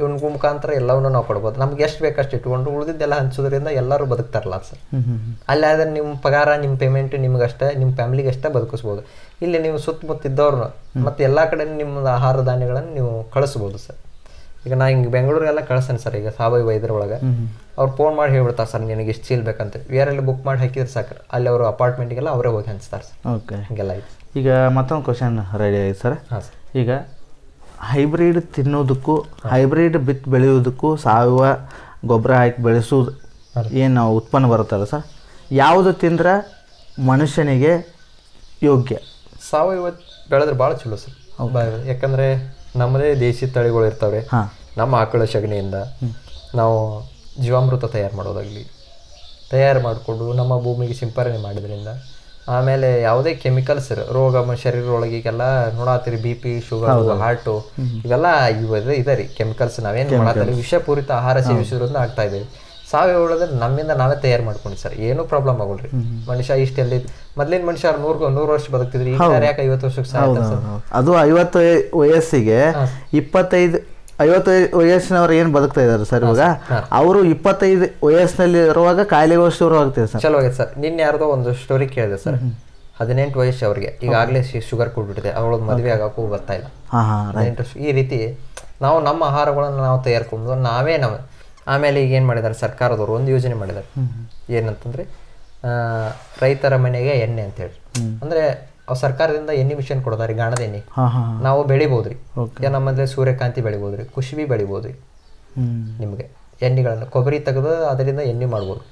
ಇವನ್ ಮುಖಾಂತರ ಎಲ್ಲವನ್ನೂ ನಾವು ಕೊಡ್ಬೋದು. ನಮ್ಗೆ ಎಷ್ಟು ಬೇಕಷ್ಟು ಇಟ್ಕೊಂಡು ಉಳಿದಿದ್ದೆಲ್ಲ ಹಂಚೋದ್ರಿಂದ ಎಲ್ಲರೂ ಬದುಕ್ತಾರಲ್ಲ ಸರ್. ಹ್ಞೂ ಹ್ಞೂ ಅಲ್ಲಿ ಆದ್ರೆ ನಿಮ್ಮ ಪಗಾರ ನಿಮ್ಮ ಪೇಮೆಂಟ್ ನಿಮ್ಗಷ್ಟೇ ನಿಮ್ಮ ಫ್ಯಾಮಿಲಿಗೆ ಅಷ್ಟೇ ಬದುಕಿಸ್ಬೋದು. ಇಲ್ಲಿ ನೀವು ಸುತ್ತಮುತ್ತ ಇದ್ದವ್ರನ್ನ ಮತ್ತೆ ಎಲ್ಲ ಕಡೆ ನಿಮ್ಮ ಆಹಾರ ಧಾನ್ಯಗಳನ್ನು ನೀವು ಕಳಿಸ್ಬೋದು ಸರ್. ಈಗ ನಾ ಹಿಂಗೆ ಬೆಂಗಳೂರಿಗೆಲ್ಲ ಕಳ್ಸೇನೆ ಸರ್ ಈಗ ಸಾವಯವ ಇದ್ರೊಳಗೆ ಅವ್ರು ಫೋನ್ ಮಾಡಿ ಹೇಳ್ಬಿಡ್ತಾರೆ ಸರ್ ನಿನಗೆ ಇಷ್ಟು ಚೀಲ್ ಬೇಕಂತ. ಬೇರೆಲ್ಲ ಬುಕ್ ಮಾಡಿ ಹಾಕಿದ್ರೆ ಸಾಕು. ಅಲ್ಲಿ ಅವರು ಅಪಾರ್ಟ್ಮೆಂಟ್ಗೆಲ್ಲ ಅವರೇ ಹೋಗಿ ಹಂಚ್ತಾರೆ ಸರ್. ಓಕೆ ಹೀಗೆಲ್ಲ ಈಗ ಮತ್ತೊಂದು ಕ್ವಶನ್ ರೆಡಿ ಆಗಿದೆ ಸರ್. ಹಾಂ ಸರ್. ಈಗ ಹೈಬ್ರಿಡ್ ತಿನ್ನೋದಕ್ಕೂ ಹೈಬ್ರಿಡ್ ಬಿತ್ತು ಬೆಳೆಯೋದಕ್ಕೂ ಸಾವಯವ ಗೊಬ್ಬರ ಹಾಕಿ ಬೆಳೆಸೋದು ಏನು ಉತ್ಪನ್ನ ಬರುತ್ತಲ್ಲ ಸರ್? ಯಾವುದು ತಿಂದ್ರೆ ಮನುಷ್ಯನಿಗೆ ಯೋಗ್ಯ. ಸಾವಯವ ಬೆಳೆದ್ರೆ ಭಾಳ ಚಲೋ ಸರ್. ಯಾಕಂದರೆ ನಮ್ಮದೇ ದೇಶಿ ತಳಿಗಳು ಇರ್ತವೆ. ಹಾಂ. ನಮ್ಮ ಆಕಳ ಸಗಣಿಯಿಂದ ನಾವು ಜೀವಾಮೃತ ತಯಾರು ಮಾಡೋದಾಗಲಿ ತಯಾರು ಮಾಡಿಕೊಂಡು ನಮ್ಮ ಭೂಮಿಗೆ ಸಿಂಪರಣೆ ಮಾಡಿದ್ರಿಂದ ಆಮೇಲೆ ಯಾವುದೇ ಕೆಮಿಕಲ್ಸ್ ರೋಗ ಮ ಈಗೆಲ್ಲ ನೋಡಾತೀರಿ ಬಿ ಪಿ ಶುಗರ್ ಹಾರ್ಟು ಇವೆಲ್ಲ ಇವು ಇದೆ- ಇದೆ ರೀ ಕೆಮಿಕಲ್ಸ್ ನಾವೇನು ಮಾಡತ್ತೀರಿ ವಿಷಪೂರಿತ ಆಹಾರ ಸೇವಿಸೋದ್ರಿಂದ ಆಗ್ತಾ ಇದೆ. ಸಾವಯವ ಉಳಿದ್ರೆ ನಮ್ಮಿಂದ ನಾವೇ ತಯಾರು ಮಾಡ್ಕೊಂಡು ಸರ್. ಏನೂ ಪ್ರಾಬ್ಲಮ್ ಆಗೋಲ್ರಿ ಮನುಷ್ಯ ಇಷ್ಟೆಲ್ಲಿ ಮೊದ್ಲಿನ ಮನುಷ್ಯ ನೂರು ನೂರು ವರ್ಷ ಬದುಕ್ತಿದ್ರಿ ಈಗ ಯಾಕೆ ಐವತ್ತು ವರ್ಷಕ್ಕೆ ಅದು ಐವತ್ತು ವಯಸ್ಸಿಗೆ ಇಪ್ಪತ್ತೈದು ಐವತ್ತು ವಯಸ್ಸಿನವರು ಏನು ಬದುಕ್ತಾ ಇದ್ದಾರೆ ಸರ್ ಇವಾಗ? ಅವರು ಇಪ್ಪತ್ತೈದು ವಯಸ್ಸಿನಲ್ಲಿ ಇರುವಾಗ ಕಾಯಿಲೆಗಳು ಶುರು ಆಗ್ತದೆ ಸರ್. ಚಲೋ ಆಗಿದೆ ಸರ್. ನಿನ್ನೆ ಯಾರ್ದೋ ಒಂದು ಸ್ಟೋರಿ ಕೇಳಿದೆ ಸರ್. ಹದಿನೆಂಟು ವಯಸ್ಸು ಅವರಿಗೆ. ಈಗಾಗಲೇ ಶುಗರ್ ಕೊಟ್ಬಿಟ್ಟಿದೆ ಅವಳು ಮದುವೆ ಆಗೋಕ್ಕೂ ಬರ್ತಾ ಇಲ್ಲ. ಹದಿನೆಂಟು ಈ ರೀತಿ ನಾವು ನಮ್ಮ ಆಹಾರಗಳನ್ನು ನಾವು ತಯಾರಿಕೊಂಡು ನಾವೇ ನಾವು ಆಮೇಲೆ ಈಗ ಏನು ಮಾಡಿದ್ದಾರೆ ಸರ್ಕಾರದವರು ಒಂದು ಯೋಜನೆ ಮಾಡಿದ್ದಾರೆ ಏನಂತಂದ್ರೆ ರೈತರ ಮನೆಗೆ ಎಣ್ಣೆ ಅಂತೇಳಿ ಅಂದ್ರೆ ಅವ್ ಸರ್ಕಾರದಿಂದ ಎಣ್ಣೆ ಮಿಷನ್ ಕೊಡ್ತಾರೆ ಗಾಣದ ಎಣ್ಣೆ. ನಾವು ಬೆಳಿಬೋದ್ರಿ. ಈಗ ನಮ್ಮಲ್ಲಿ ಸೂರ್ಯಕಾಂತಿ ಬೆಳಿಬೋದ್ರಿ ಕುಶಿಬಿ ಬೆಳಿಬೋದ್ರಿ. ನಿಮಗೆ ಎಣ್ಣೆಗಳನ್ನು ಕೊಬ್ಬರಿ ತೆಗೆದು ಅದರಿಂದ ಎಣ್ಣೆ ಮಾಡ್ಬೋದು.